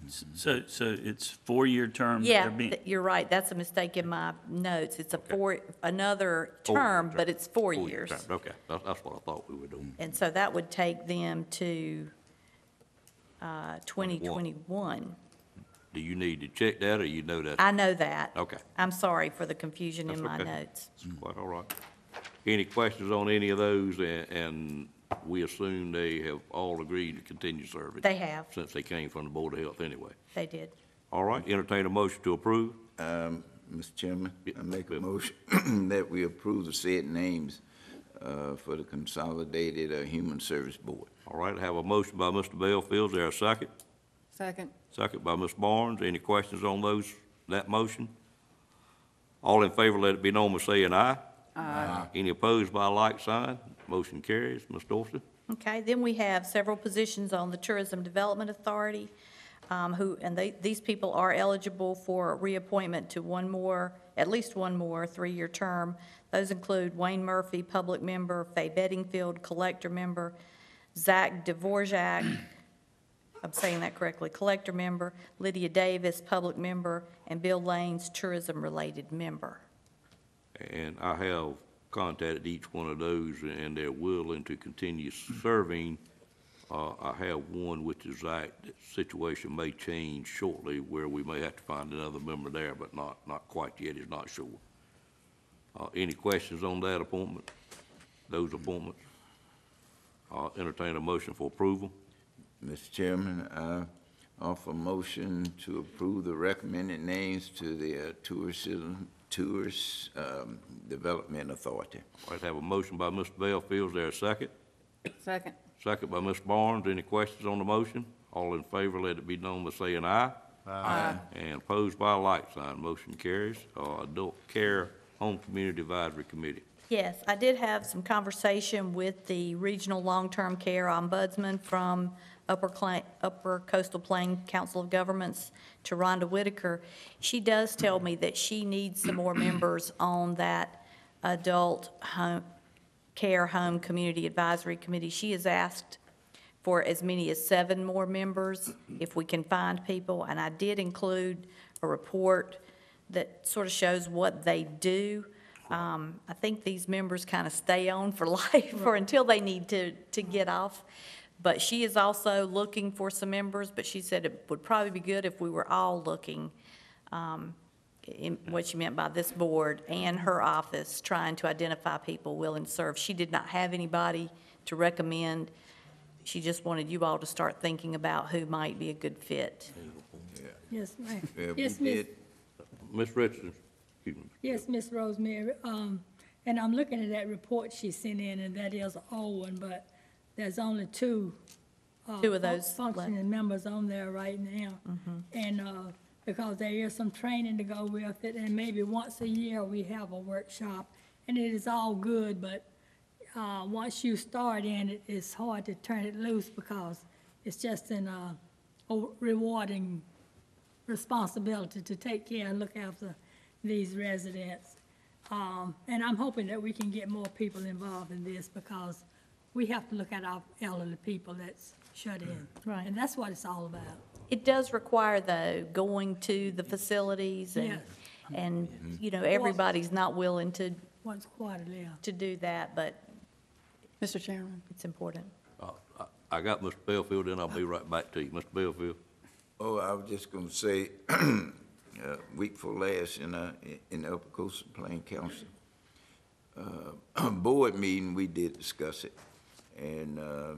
S15: So, so it's four-year terms?
S19: Yeah,
S15: They're being-
S19: th- you're right. That's a mistake in my notes. It's a four, another
S1: Four-year
S19: term, but it's four
S1: Four-year
S19: years.
S1: term. Okay, that's, that's what I thought we were doing.
S19: And so that would take them to uh, 2021.
S1: Do you need to check that, or you know that?
S19: I know that.
S1: Okay.
S19: I'm sorry for the confusion in
S1: That's
S19: my
S1: okay.
S19: notes.
S1: It's quite all right. Any questions on any of those, and, and we assume they have all agreed to continue serving?
S19: They have.
S1: Since they came from the Board of Health anyway.
S19: They did.
S1: All right, entertain a motion to approve.
S5: Um, Mr. Chairman, I make a motion that we approve the said names, uh, for the Consolidated, uh, Human Service Board.
S1: All right, I have a motion by Mr. Belfield, is there a second?
S2: Second.
S1: Second by Ms. Barnes, any questions on those, that motion? All in favor, let it be known by saying aye. Aye. Any opposed by a like sign? Motion carries. Ms. Dorsey?
S19: Okay, then we have several positions on the Tourism Development Authority, um, who, and they, these people are eligible for reappointment to one more, at least one more three-year term. Those include Wayne Murphy, public member, Faye Bedingfield, collector member, Zach Dvorak, I'm saying that correctly, collector member, Lydia Davis, public member, and Bill Lanes, tourism-related member.
S1: And I have contacted each one of those, and they're willing to continue serving. Uh, I have one which is that the situation may change shortly, where we may have to find another member there, but not, not quite yet, is not sure. Uh, any questions on that appointment, those appointments? Uh, entertain a motion for approval.
S5: Mr. Chairman, I offer a motion to approve the recommended names to the uh, Tourism, Tourist, um, Development Authority.
S1: All right, have a motion by Mr. Belfield, is there a second?
S2: Second.
S1: Second by Ms. Barnes, any questions on the motion? All in favor, let it be known by saying aye.
S2: Aye.
S1: And opposed by a like sign, motion carries. Uh, Adult Care Home Community Advisory Committee.
S19: Yes, I did have some conversation with the Regional Long-Term Care Ombudsman from Upper Upper Coastal Plain Council of Governments to Rhonda Whitaker. She does tell me that she needs some more members on that Adult Home, Care Home Community Advisory Committee. She has asked for as many as seven more members, if we can find people. And I did include a report that sort of shows what they do. Um, I think these members kind of stay on for life or until they need to, to get off. But she is also looking for some members, but she said it would probably be good if we were all looking, um, in what she meant by this board and her office, trying to identify people willing to serve. She did not have anybody to recommend. She just wanted you all to start thinking about who might be a good fit.
S7: Yes, ma'am.
S5: Yeah, we
S7: Yes, Miss,
S5: did.
S1: Ms. Richardson, excuse me.
S7: yes, Miss Rosemary, um, and I'm looking at that report she sent in, and that is an old one, but there's only two. uh,
S19: Two of
S7: fun-
S19: those left. Mm-hmm.
S7: Functioning members on there right now. And, uh, because there is some training to go with it, and maybe once a year we have a workshop, and it is all good, but, uh, once you start in it, it's hard to turn it loose because it's just an, uh, a rewarding responsibility to take care and look after these residents. Um, and I'm hoping that we can get more people involved in this because we have to look at our elderly people that's shut in.
S19: Right.
S7: And that's what it's all about.
S19: It does require, though, going to the facilities and,
S7: Yes.
S19: and, you know, everybody's not willing to,
S7: Once quarterly, yeah.
S19: to do that, but
S2: Mr. Chairman,
S19: it's important.
S1: Uh, I I got Mr. Belfield, then I'll be right back to you. Mr. Belfield?
S5: Oh, I was just gonna say, uh, week for last in, uh, in the Upper Coast Plain Council, uh, board meeting, we did discuss it. And, uh,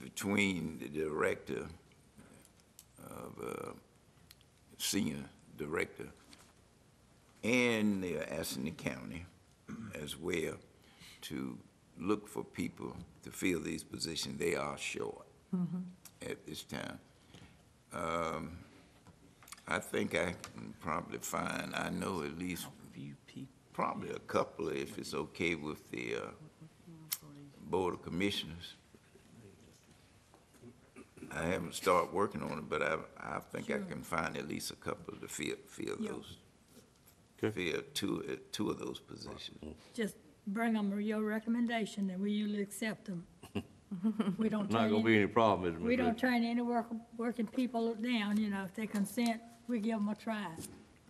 S5: between the director of, uh, senior director and the Assini County as well to look for people to fill these positions. They are short at this time. Um, I think I can probably find, I know at least probably a couple, if it's okay with the, uh, Board of Commissioners. I haven't started working on it, but I, I think I can find at least a couple to fill, fill those, fill two, uh, two of those positions.
S7: Just bring them your recommendation, and we usually accept them. We don't
S1: Not gonna
S7: any,
S1: be any problem, is it,
S7: we
S1: Ms.
S7: don't
S1: Richards?
S7: turn any work, working people down, you know, if they consent, we give them a try.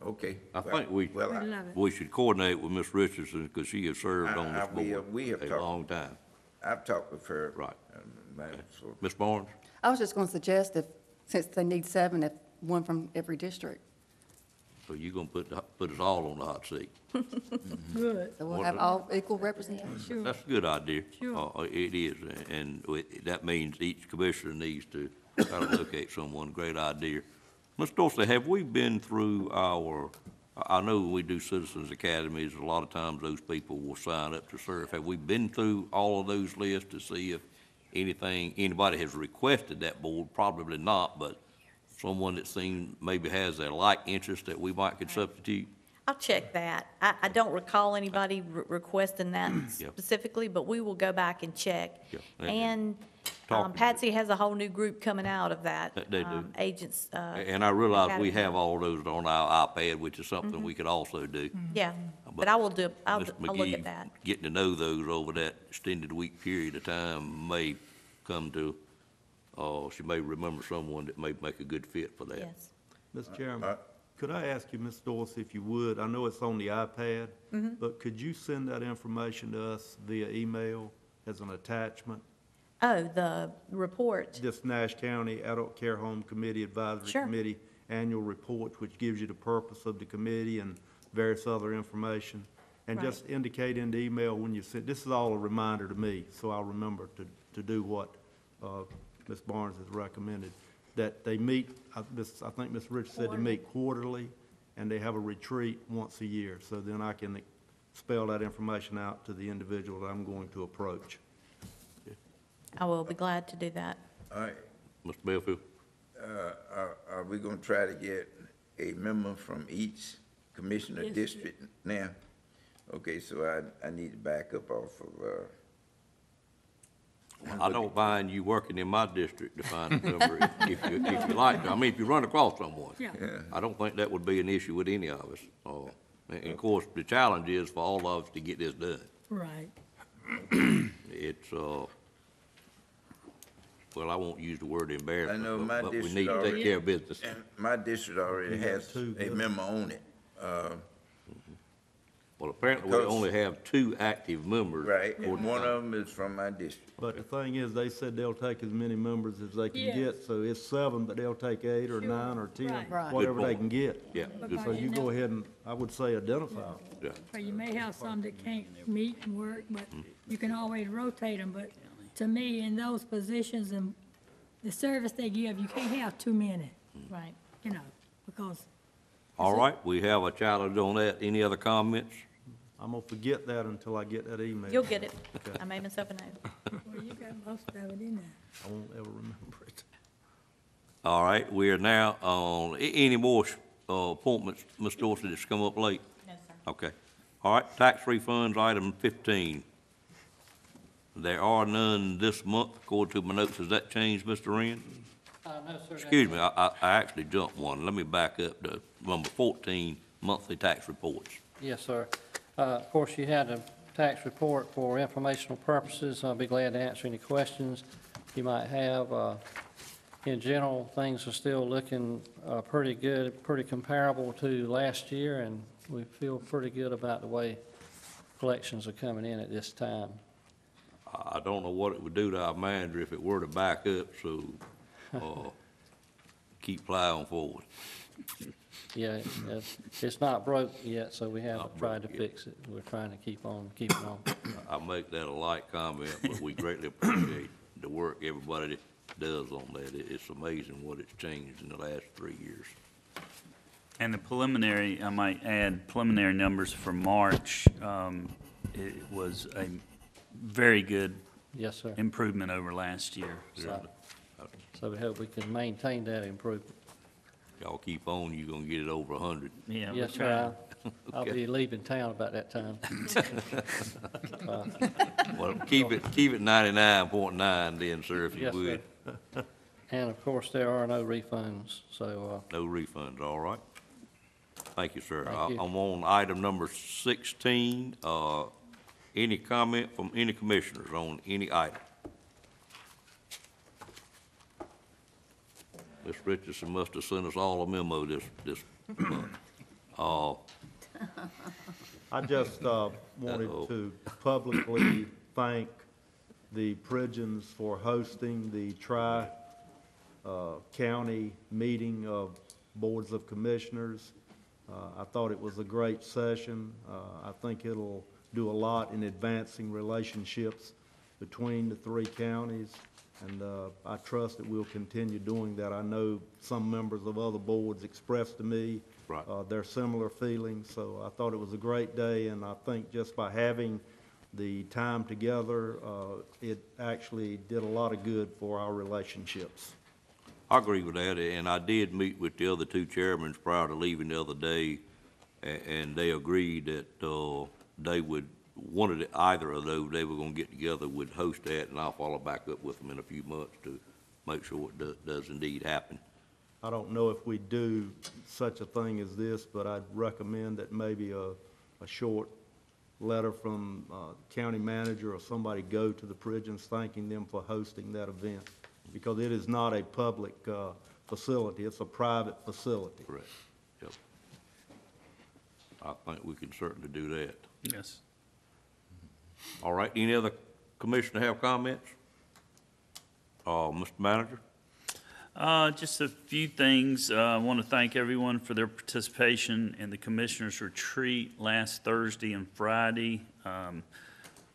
S5: Okay.
S1: I think we,
S5: Well, I-
S7: We love it.
S1: we should coordinate with Ms. Richardson, because she has served on
S5: I- I-
S1: this
S5: we-
S1: board
S5: we have
S1: a
S5: talked-
S1: long time.
S5: I've talked with her.
S1: Right.
S5: um, Madam, so-
S1: Ms. Barnes?
S2: I was just gonna suggest if, since they need seven, if one from every district.
S1: So you're gonna put, the- put us all on the hot seat?
S7: Good.
S2: So we'll have all equal representation.
S7: Sure.
S1: That's a good idea.
S7: Sure.
S1: Uh, It is, and it- that means each commissioner needs to try to locate someone, great idea. Ms. Dorsey, have we been through our, I I know we do citizens academies, a lot of times those people will sign up to serve. Have we been through all of those lists to see if anything, anybody has requested that board? Probably not, but someone that seems, maybe has a like interest that we might could substitute?
S19: I'll check that. I, I don't recall anybody re- requesting that specifically, but we will go back and check.
S1: Yeah, and-
S19: And
S1: Talk-
S19: um, Patsy has a whole new group coming out of that.
S1: That they do.
S19: um, Agents, uh,
S1: And I realize we
S19: Academy.
S1: have all those on our iPad, which is something we could also do.
S19: yeah, but I will do, I'll,
S1: Ms.
S19: I'll look
S1: McGee,
S19: at that.
S1: Getting to know those over that extended week period of time may come to, uh, she may remember someone that may make a good fit for that.
S19: Yes.
S3: Mr. Chairman, could I ask you, Ms. Dorsey, if you would, I know it's on the iPad,
S19: Mm-hmm.
S3: but could you send that information to us via email as an attachment?
S19: Oh, the report.
S3: This Nash County Adult Care Home Committee Advisory
S19: Sure.
S3: Committee Annual Report, which gives you the purpose of the committee and various other information. And
S19: Right.
S3: just indicate in the email when you send, this is all a reminder to me, so I'll remember to, to do what, uh, Ms. Barnes has recommended. That they meet, I, this, I think Ms. Rich said they meet quarterly, and they have a retreat once a year. So then I can spell that information out to the individual that I'm going to approach.
S19: I will be glad to do that.
S5: All right,
S1: Mr. Belfield?
S5: uh, are, are we gonna try to get a member from each commissioner district now? Okay, so I, I need to back up off of, uh,
S1: I don't mind you working in my district to find a member if you, if you like to. I mean, if you run across someone.
S7: Yeah.
S1: I don't think that would be an issue with any of us. Uh, and of course, the challenge is for all of us to get this done.
S7: Right.
S1: It's, uh, well, I won't use the word
S5: I
S1: embarrassment,
S5: know my
S1: but, but we
S5: district
S1: need to take
S5: already-
S1: care of business.
S5: and my district already has
S3: two
S5: a
S3: good-
S5: member on it. Uh,
S1: Well, apparently, we
S5: Because-
S1: only have two active members.
S5: right, and one of them is from my district.
S3: But the thing is, they said they'll take as many members as they can
S7: Yes.
S3: get, so it's seven, but they'll take eight or
S7: Sure.
S3: nine or ten,
S7: Right.
S2: Right.
S3: whatever they
S1: point.
S3: can get.
S1: Yeah, good
S3: So
S1: point.
S3: you go ahead and, I would say identify them.
S1: Yeah.
S7: Or you may have some that can't meet and work, but you can always rotate them. But to me, in those positions and the service they give, you can't have too many,
S19: Right.
S7: you know, because
S1: All right, we have a challenge on that. Any other comments?
S3: I'm gonna forget that until I get that email.
S19: You'll get it.
S3: Okay.
S19: I made myself a note.
S7: well, you got most of it in there.
S3: I won't ever remember it.
S1: All right, we are now on, a- any more uh, appointments, Ms. Dorsey, that's come up late?
S19: No, sir.
S1: Okay. All right, tax refunds, item fifteen. There are none this month, according to my notes. Has that changed, Mr. Wren? Uh, no, sir. Excuse me, I, I, I actually jumped one. Let me back up to number fourteen, monthly tax reports.
S20: Yes, sir. Uh, Of course, you had a tax report for informational purposes. I'll be glad to answer any questions you might have. Uh, In general, things are still looking uh, pretty good, pretty comparable to last year, and we feel pretty good about the way collections are coming in at this time.
S1: I, I don't know what it would do to our manager if it were to back up, so, uh, keep plowing forward.
S20: Yeah, it's, it's not broke yet, so we haven't
S1: Not
S20: tried to
S1: broke yet.
S20: fix it. We're trying to keep on, keeping on.
S1: I make that a light comment, but we greatly appreciate the work everybody that does on that. It- It's amazing what it's changed in the last three years.
S15: And the preliminary, I might add preliminary numbers for March, um, it was a very good
S20: Yes, sir.
S15: improvement over last year. So
S20: So we hope we can maintain that improvement.
S1: Y'all keep on, you're gonna get it over a hundred.
S15: Yeah, we
S20: Yes,
S15: try.
S20: sir. I'll
S1: Okay.
S20: be leaving town about that time. Uh,
S1: Well, keep it, keep it ninety-nine point nine then, sir, if you
S20: Yes, sir.
S1: would.
S20: And of course, there are no refunds, so, uh,
S1: No refunds, all right? Thank you, sir.
S20: Thank
S1: I-
S20: you.
S1: I'm on item number sixteen. Uh, any comment from any commissioners on any item? Ms. Richardson must have sent us all a memo this, this month. Uh,
S3: I just uh, wanted
S1: Uh-oh.
S3: to publicly thank the Pridgeons for hosting the tri-county meeting of boards of commissioners. Uh, I thought it was a great session. Uh, I think it'll do a lot in advancing relationships between the three counties, and uh, I trust that we'll continue doing that. I know some members of other boards expressed to me
S1: Right.
S3: uh, their similar feelings, so I thought it was a great day, and I think just by having the time together, uh, it actually did a lot of good for our relationships.
S1: I agree with that, and I did meet with the other two chairmen prior to leaving the other day, a- and they agreed that, uh, they would, of either of those, they were gonna get together, would host that, and I'll follow back up with them in a few months to make sure it does, does indeed happen.
S3: I don't know if we do such a thing as this, but I'd recommend that maybe a, a short letter from uh, county manager or somebody go to the Pridgeons thanking them for hosting that event, because it is not a public uh, facility, it's a private facility.
S1: Correct. Yep. I think we can certainly do that.
S15: Yes.
S1: All right, any other commissioner have comments? Uh, Mr. Manager?
S15: Uh, just a few things. Uh, I want to thank everyone for their participation in the Commissioners' Retreat last Thursday and Friday. Um,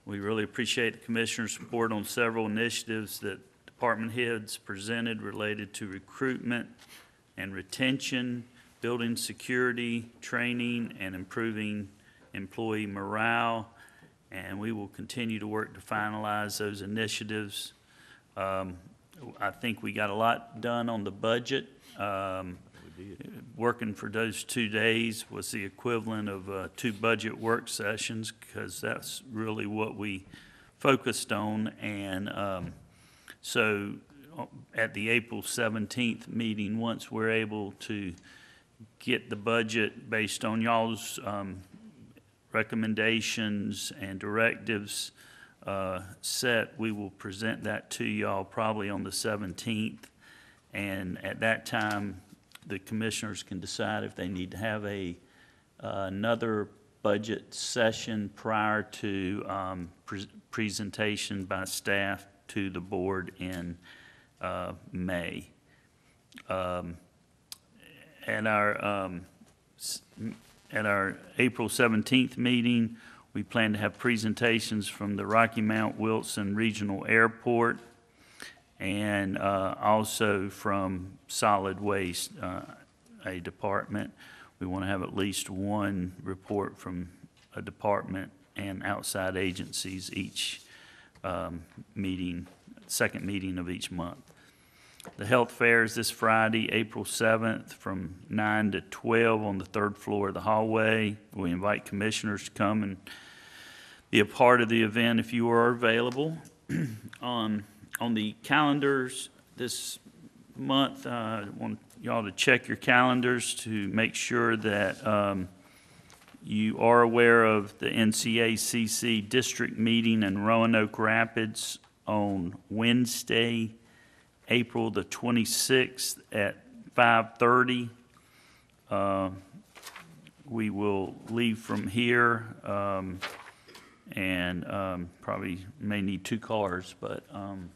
S15: we really appreciate the Commissioners' support on several initiatives that department heads presented related to recruitment and retention, building security, training, and improving employee morale. And we will continue to work to finalize those initiatives. Um, I think we got a lot done on the budget. Um, Working for those two days was the equivalent of uh, two budget work sessions, because that's really what we focused on. And um, so uh, at the April 17th meeting, once we're able to get the budget based on y'all's um, recommendations and directives uh, set, we will present that to y'all probably on the 17th. And at that time, the commissioners can decide if they need to have a, uh, another budget session prior to um, pre- presentation by staff to the board in uh, May. Um, At our, um, at our April 17th meeting, we plan to have presentations from the Rocky Mount Wilson Regional Airport and uh, also from Solid Waste, uh, a department. We want to have at least one report from a department and outside agencies each um, meeting, second meeting of each month. The health fair is this Friday, April 7th, from 9 to 12 on the third floor of the hallway. We invite commissioners to come and be a part of the event if you are available. On, on the calendars this month, uh, I want y'all to check your calendars to make sure that um, you are aware of the NCACC district meeting in Roanoke Rapids on Wednesday, April the 26th at 5:30. Uh, We will leave from here, um, and um, probably may need two cars, but um,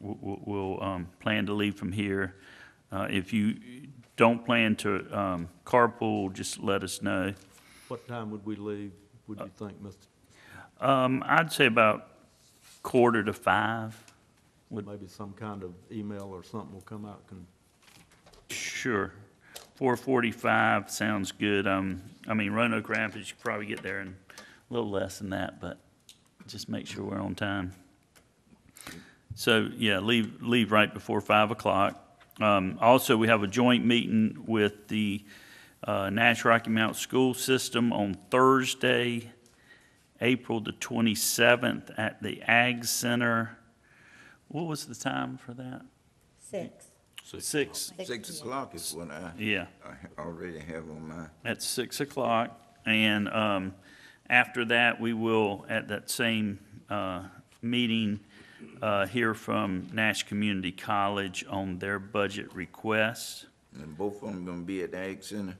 S15: w- w- we'll um, plan to leave from here uh, if you don't plan to um, carpool, just let us know.
S3: What time would we leave, would you think, Mr.?
S15: Um, I'd say about quarter to five.
S3: Maybe some kind of email or something will come out, can,
S15: Sure. Four forty-five sounds good. Um, I mean, Roanoke Rapids, you probably get there in a little less than that, but just make sure we're on time. So, yeah, leave, leave right before five o'clock. Um, also, we have a joint meeting with the, uh, Nash Rocky Mount School System on Thursday, April the twenty-seventh at the Ag Center. What was the time for that?
S12: Six.
S15: Six.
S5: Six o'clock is what I.
S15: Yeah.
S5: I already have on my.
S15: at six o'clock. And um, after that, we will, at that same uh, meeting, uh, hear from Nash Community College on their budget request.
S5: And both of them gonna be at the Ag Center?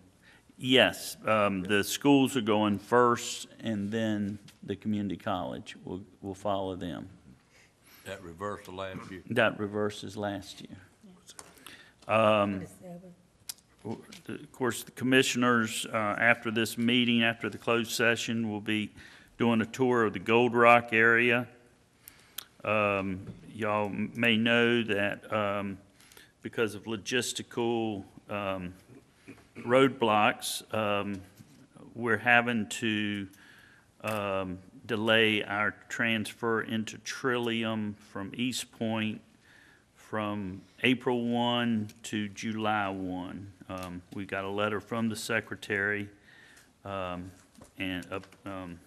S15: Yes, um, the schools are going first, and then the community college will, will follow them.
S1: That reversal last year.
S15: That reverses last year. Um, Of course, the commissioners, uh, after this meeting, after the closed session, will be doing a tour of the Gold Rock area. Um, Y'all may know that um, because of logistical um, roadblocks, um, we're having to um, delay our transfer into Trillium from Eastpointe from April 1 to July 1. Um, We got a letter from the secretary um, and um,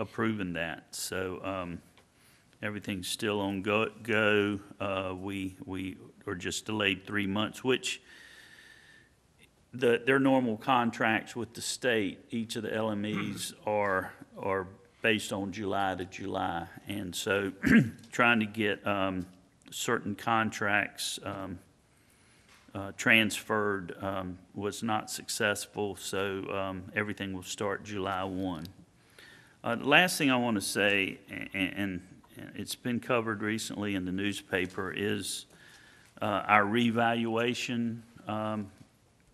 S15: approving that. So um, everything's still on go. go. Uh, We, we are just delayed three months, which the, their normal contracts with the state, each of the LMEs are, are based on July to July. And so trying to get um, certain contracts um, uh, transferred um, was not successful, so um, everything will start July 1. Uh, The last thing I want to say, and and it's been covered recently in the newspaper, is uh, our revaluation um,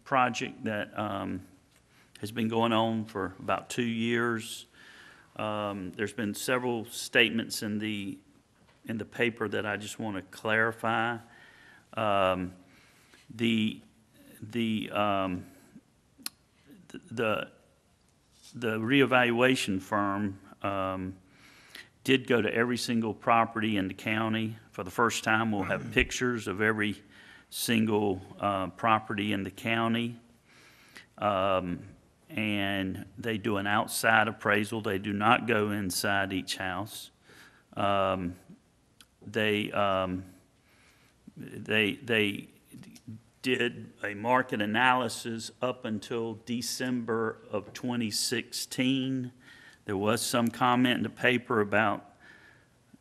S15: project that um, has been going on for about two years. Um, There's been several statements in the, in the paper that I just want to clarify. Um, The, the, um, the, the reevaluation firm um, did go to every single property in the county. For the first time, we'll have pictures of every single uh, property in the county. Um, And they do an outside appraisal. They do not go inside each house. Um, They, um, they, they did a market analysis up until December of 2016. There was some comment in the paper about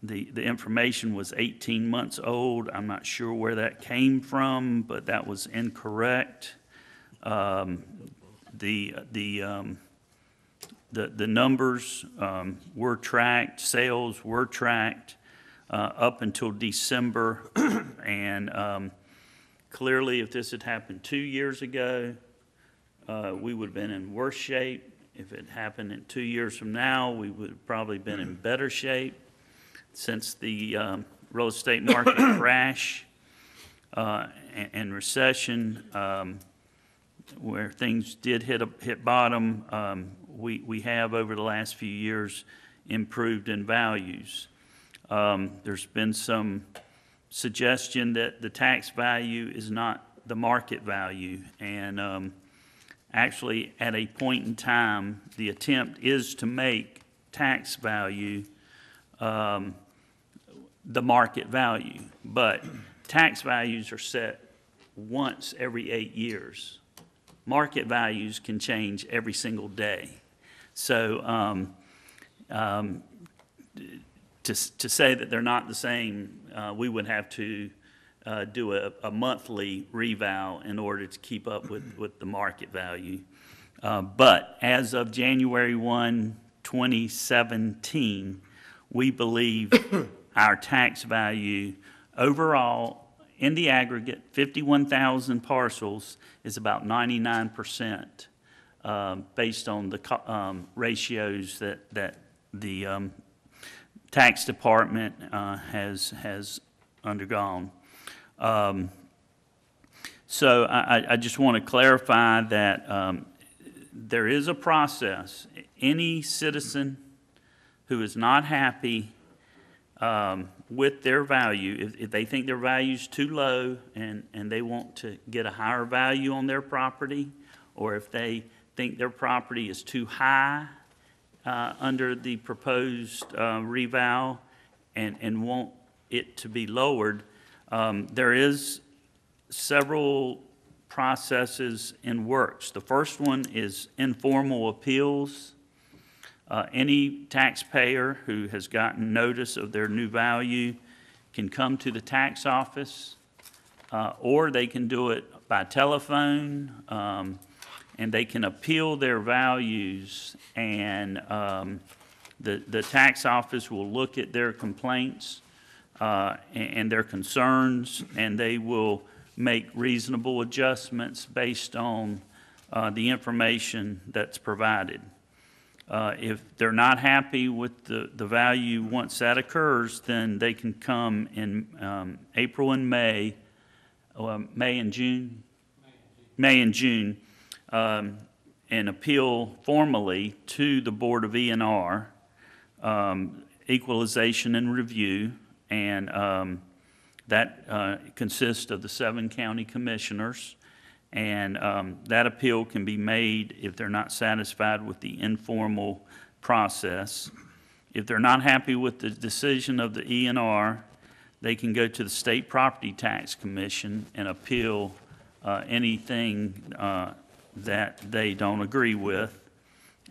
S15: the, the information was 18 months old. I'm not sure where that came from, but that was incorrect. Um, The, the, um, the, the numbers um, were tracked, sales were tracked uh, up until December. And um, clearly, if this had happened two years ago, uh, we would have been in worse shape. If it happened in two years from now, we would have probably been in better shape. Since the um, real estate market crash uh, and and recession, um, where things did hit, a hit bottom, um, we, we have over the last few years improved in values. Um, There's been some suggestion that the tax value is not the market value. And um, actually, at a point in time, the attempt is to make tax value um, the market value. But tax values are set once every eight years. Market values can change every single day. So um, um, to, to say that they're not the same, uh, we would have to uh, do a, a monthly reval in order to keep up with, with the market value. Uh, But as of January 1, 2017, we believe our tax value overall in the aggregate, 51,000 parcels is about 99%, um, based on the um, ratios that, that the um, tax department uh, has, has undergone. Um, So I, I- I just want to clarify that um, there is a process. Any citizen who is not happy um, with their value, if, if they think their value is too low and, and they want to get a higher value on their property, or if they think their property is too high uh, under the proposed uh, reval and, and want it to be lowered, um, there is several processes in works. The first one is informal appeals. Uh, Any taxpayer who has gotten notice of their new value can come to the tax office, uh, or they can do it by telephone, um, and they can appeal their values, and um, the, the tax office will look at their complaints uh, and and their concerns, and they will make reasonable adjustments based on uh, the information that's provided. Uh, If they're not happy with the, the value once that occurs, then they can come in um, April and May, uh, May and June? May and June, um, and appeal formally to the Board of E and R, um, equalization and review, and um, that uh, consists of the seven county commissioners. And um, that appeal can be made if they're not satisfied with the informal process. If they're not happy with the decision of the ENR, they can go to the State Property Tax Commission and appeal uh, anything uh, that they don't agree with.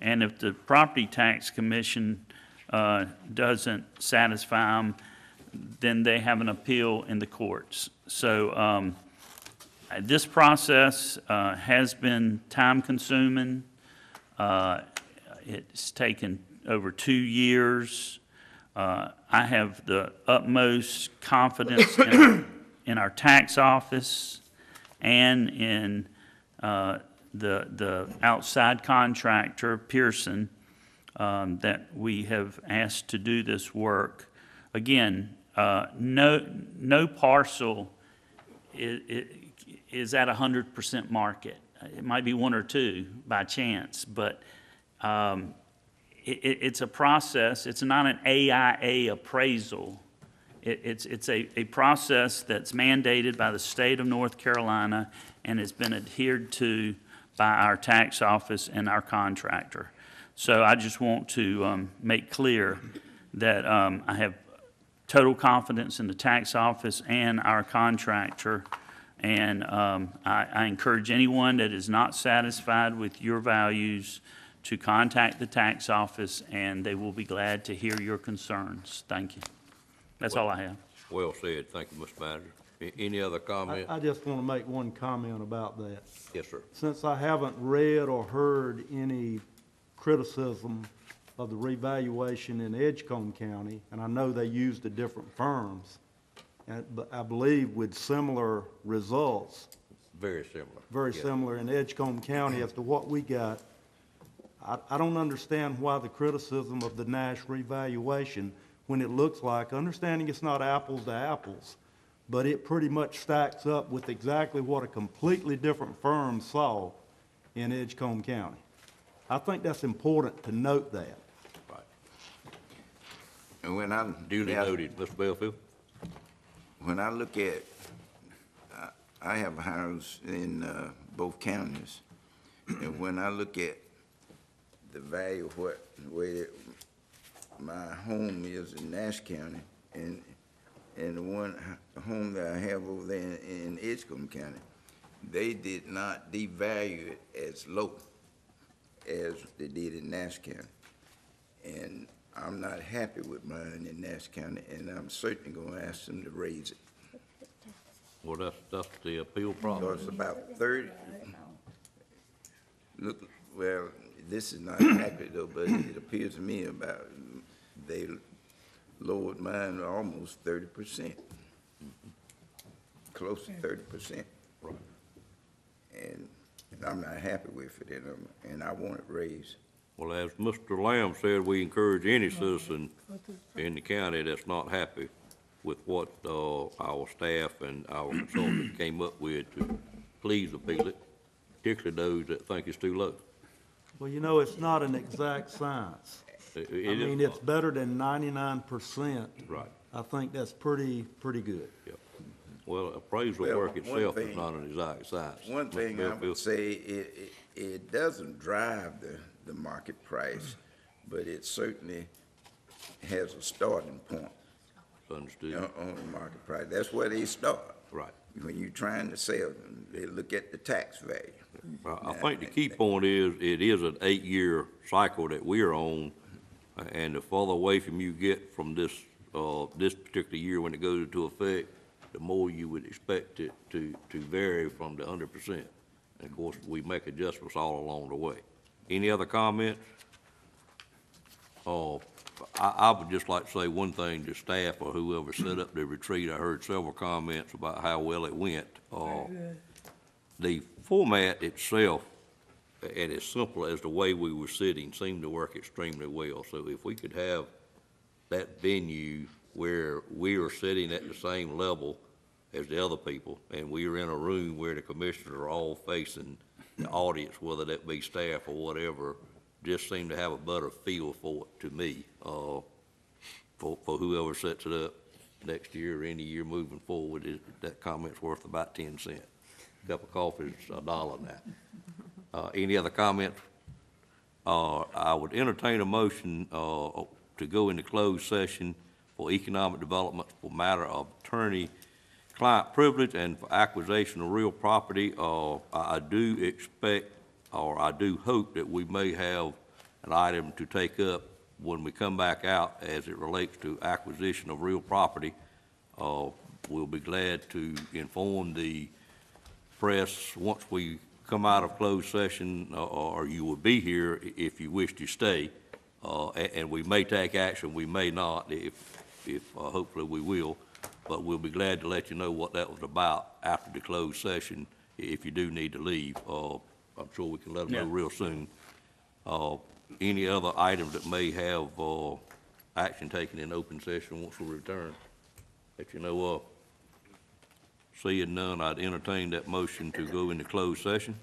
S15: And if the Property Tax Commission uh, doesn't satisfy them, then they have an appeal in the courts. So um, this process uh, has been time-consuming. Uh, It's taken over two years. Uh, I have the utmost confidence in in our tax office and in uh, the the outside contractor, Pearson, um, that we have asked to do this work. Again, uh, no, no parcel i- i- is at a hundred percent market. It might be one or two by chance, but um, it- it's a process. It's not an AIA appraisal. It, it's, it's a, a process that's mandated by the state of North Carolina and has been adhered to by our tax office and our contractor. So I just want to um, make clear that um, I have total confidence in the tax office and our contractor. And um, I, I encourage anyone that is not satisfied with your values to contact the tax office, and they will be glad to hear your concerns. Thank you. That's all I have.
S1: Well said. Thank you, Mr. Manager. A- Any other
S3: I,
S1: comment?
S3: I just want to make one comment about that.
S1: Yes, sir.
S3: Since I haven't read or heard any criticism of the revaluation in Edgecombe County, and I know they used the different firms, and, but I believe with similar results,
S1: Very similar.
S3: very
S1: Yeah.
S3: similar in Edgecombe County as to what we got. I, I don't understand why the criticism of the Nash revaluation, when it looks like, understanding it's not apples to apples, but it pretty much stacks up with exactly what a completely different firm saw in Edgecombe County. I think that's important to note that.
S5: And when I.
S1: Duly
S5: yeah,
S1: noted. Mr. Belfield?
S5: When I look at, I- I have a house in uh, both counties, and when I look at the value of what, way that my home is in Nash County, and, and the one home that I have over there in in Edgecombe County, they did not devalue it as low as they did in Nash County. And I'm not happy with mine in Nash County, and I'm certainly gonna ask them to raise it.
S1: Well, that's, that's the appeal process.
S5: it's about thirty, look, well, this is not accurate though, but it appears to me about, they lowered mine almost thirty percent. close to thirty percent. And, and I'm not happy with it, and, um, and I want it raised.
S1: Well, as Mr. Lamb said, we encourage any citizen in the county that's not happy with what, uh, our staff and our consultant came up with to please appeal it, particularly those that think it's too low.
S3: Well, you know, it's not an exact science.
S1: It-
S3: I
S1: it is
S3: mean, it's better than ninety-nine percent.
S1: Right.
S3: I think that's pretty, pretty good.
S1: Yep. Well, appraisal
S5: Well,
S1: work
S5: one
S1: itself is
S5: thing-
S1: not an exact science.
S5: One
S1: Mr.
S5: thing I
S1: Belfield.
S5: would say, it, it, it doesn't drive the, the market price, but it certainly has a starting point
S1: Understood.
S5: on, on the market price. That's where they start.
S1: Right.
S5: When you're trying to sell them, they look at the tax value.
S1: I I think the key point is, it is an eight-year cycle that we're on, and the farther away from you get from this, uh, this particular year when it goes into effect, the more you would expect it to, to vary from the hundred percent. And of course, we make adjustments all along the way. Any other comments? Uh, I, I would just like to say one thing to staff or whoever set up the retreat. I heard several comments about how well it went. Uh, the format itself, and as simple as the way we were sitting, seemed to work extremely well. So if we could have that venue where we are sitting at the same level as the other people, and we are in a room where the commissioners are all facing the audience, whether that be staff or whatever, just seem to have a better feel for it to me, uh, for, for whoever sets it up next year or any year moving forward, it- that comment's worth about ten cents. A cup of coffee is a dollar now. Uh, any other comments? Uh, I would entertain a motion, uh, to go into closed session for economic development for matter of attorney-client privilege and for acquisition of real property. Uh, I, I do expect, or I do hope that we may have an item to take up when we come back out as it relates to acquisition of real property. Uh, we'll be glad to inform the press once we come out of closed session, uh, or you will be here if you wish to stay. Uh, and we may take action, we may not, if, if, uh, hopefully we will. But we'll be glad to let you know what that was about after the closed session, i- if you do need to leave. Uh, I'm sure we can let them know
S15: Yeah.
S1: real soon. Uh, any other items that may have, uh, action taken in open session once we return, let you know of. Seeing none, I'd entertain that motion to go into closed session.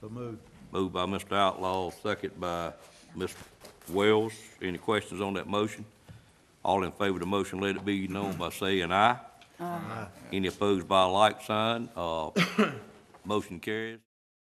S3: So moved.
S1: Moved by Mr. Outlaw, second by Mr. Wells. Any questions on that motion? All in favor of the motion, let it be known by saying aye. Aye. Any opposed by a like sign? Uh, motion carries.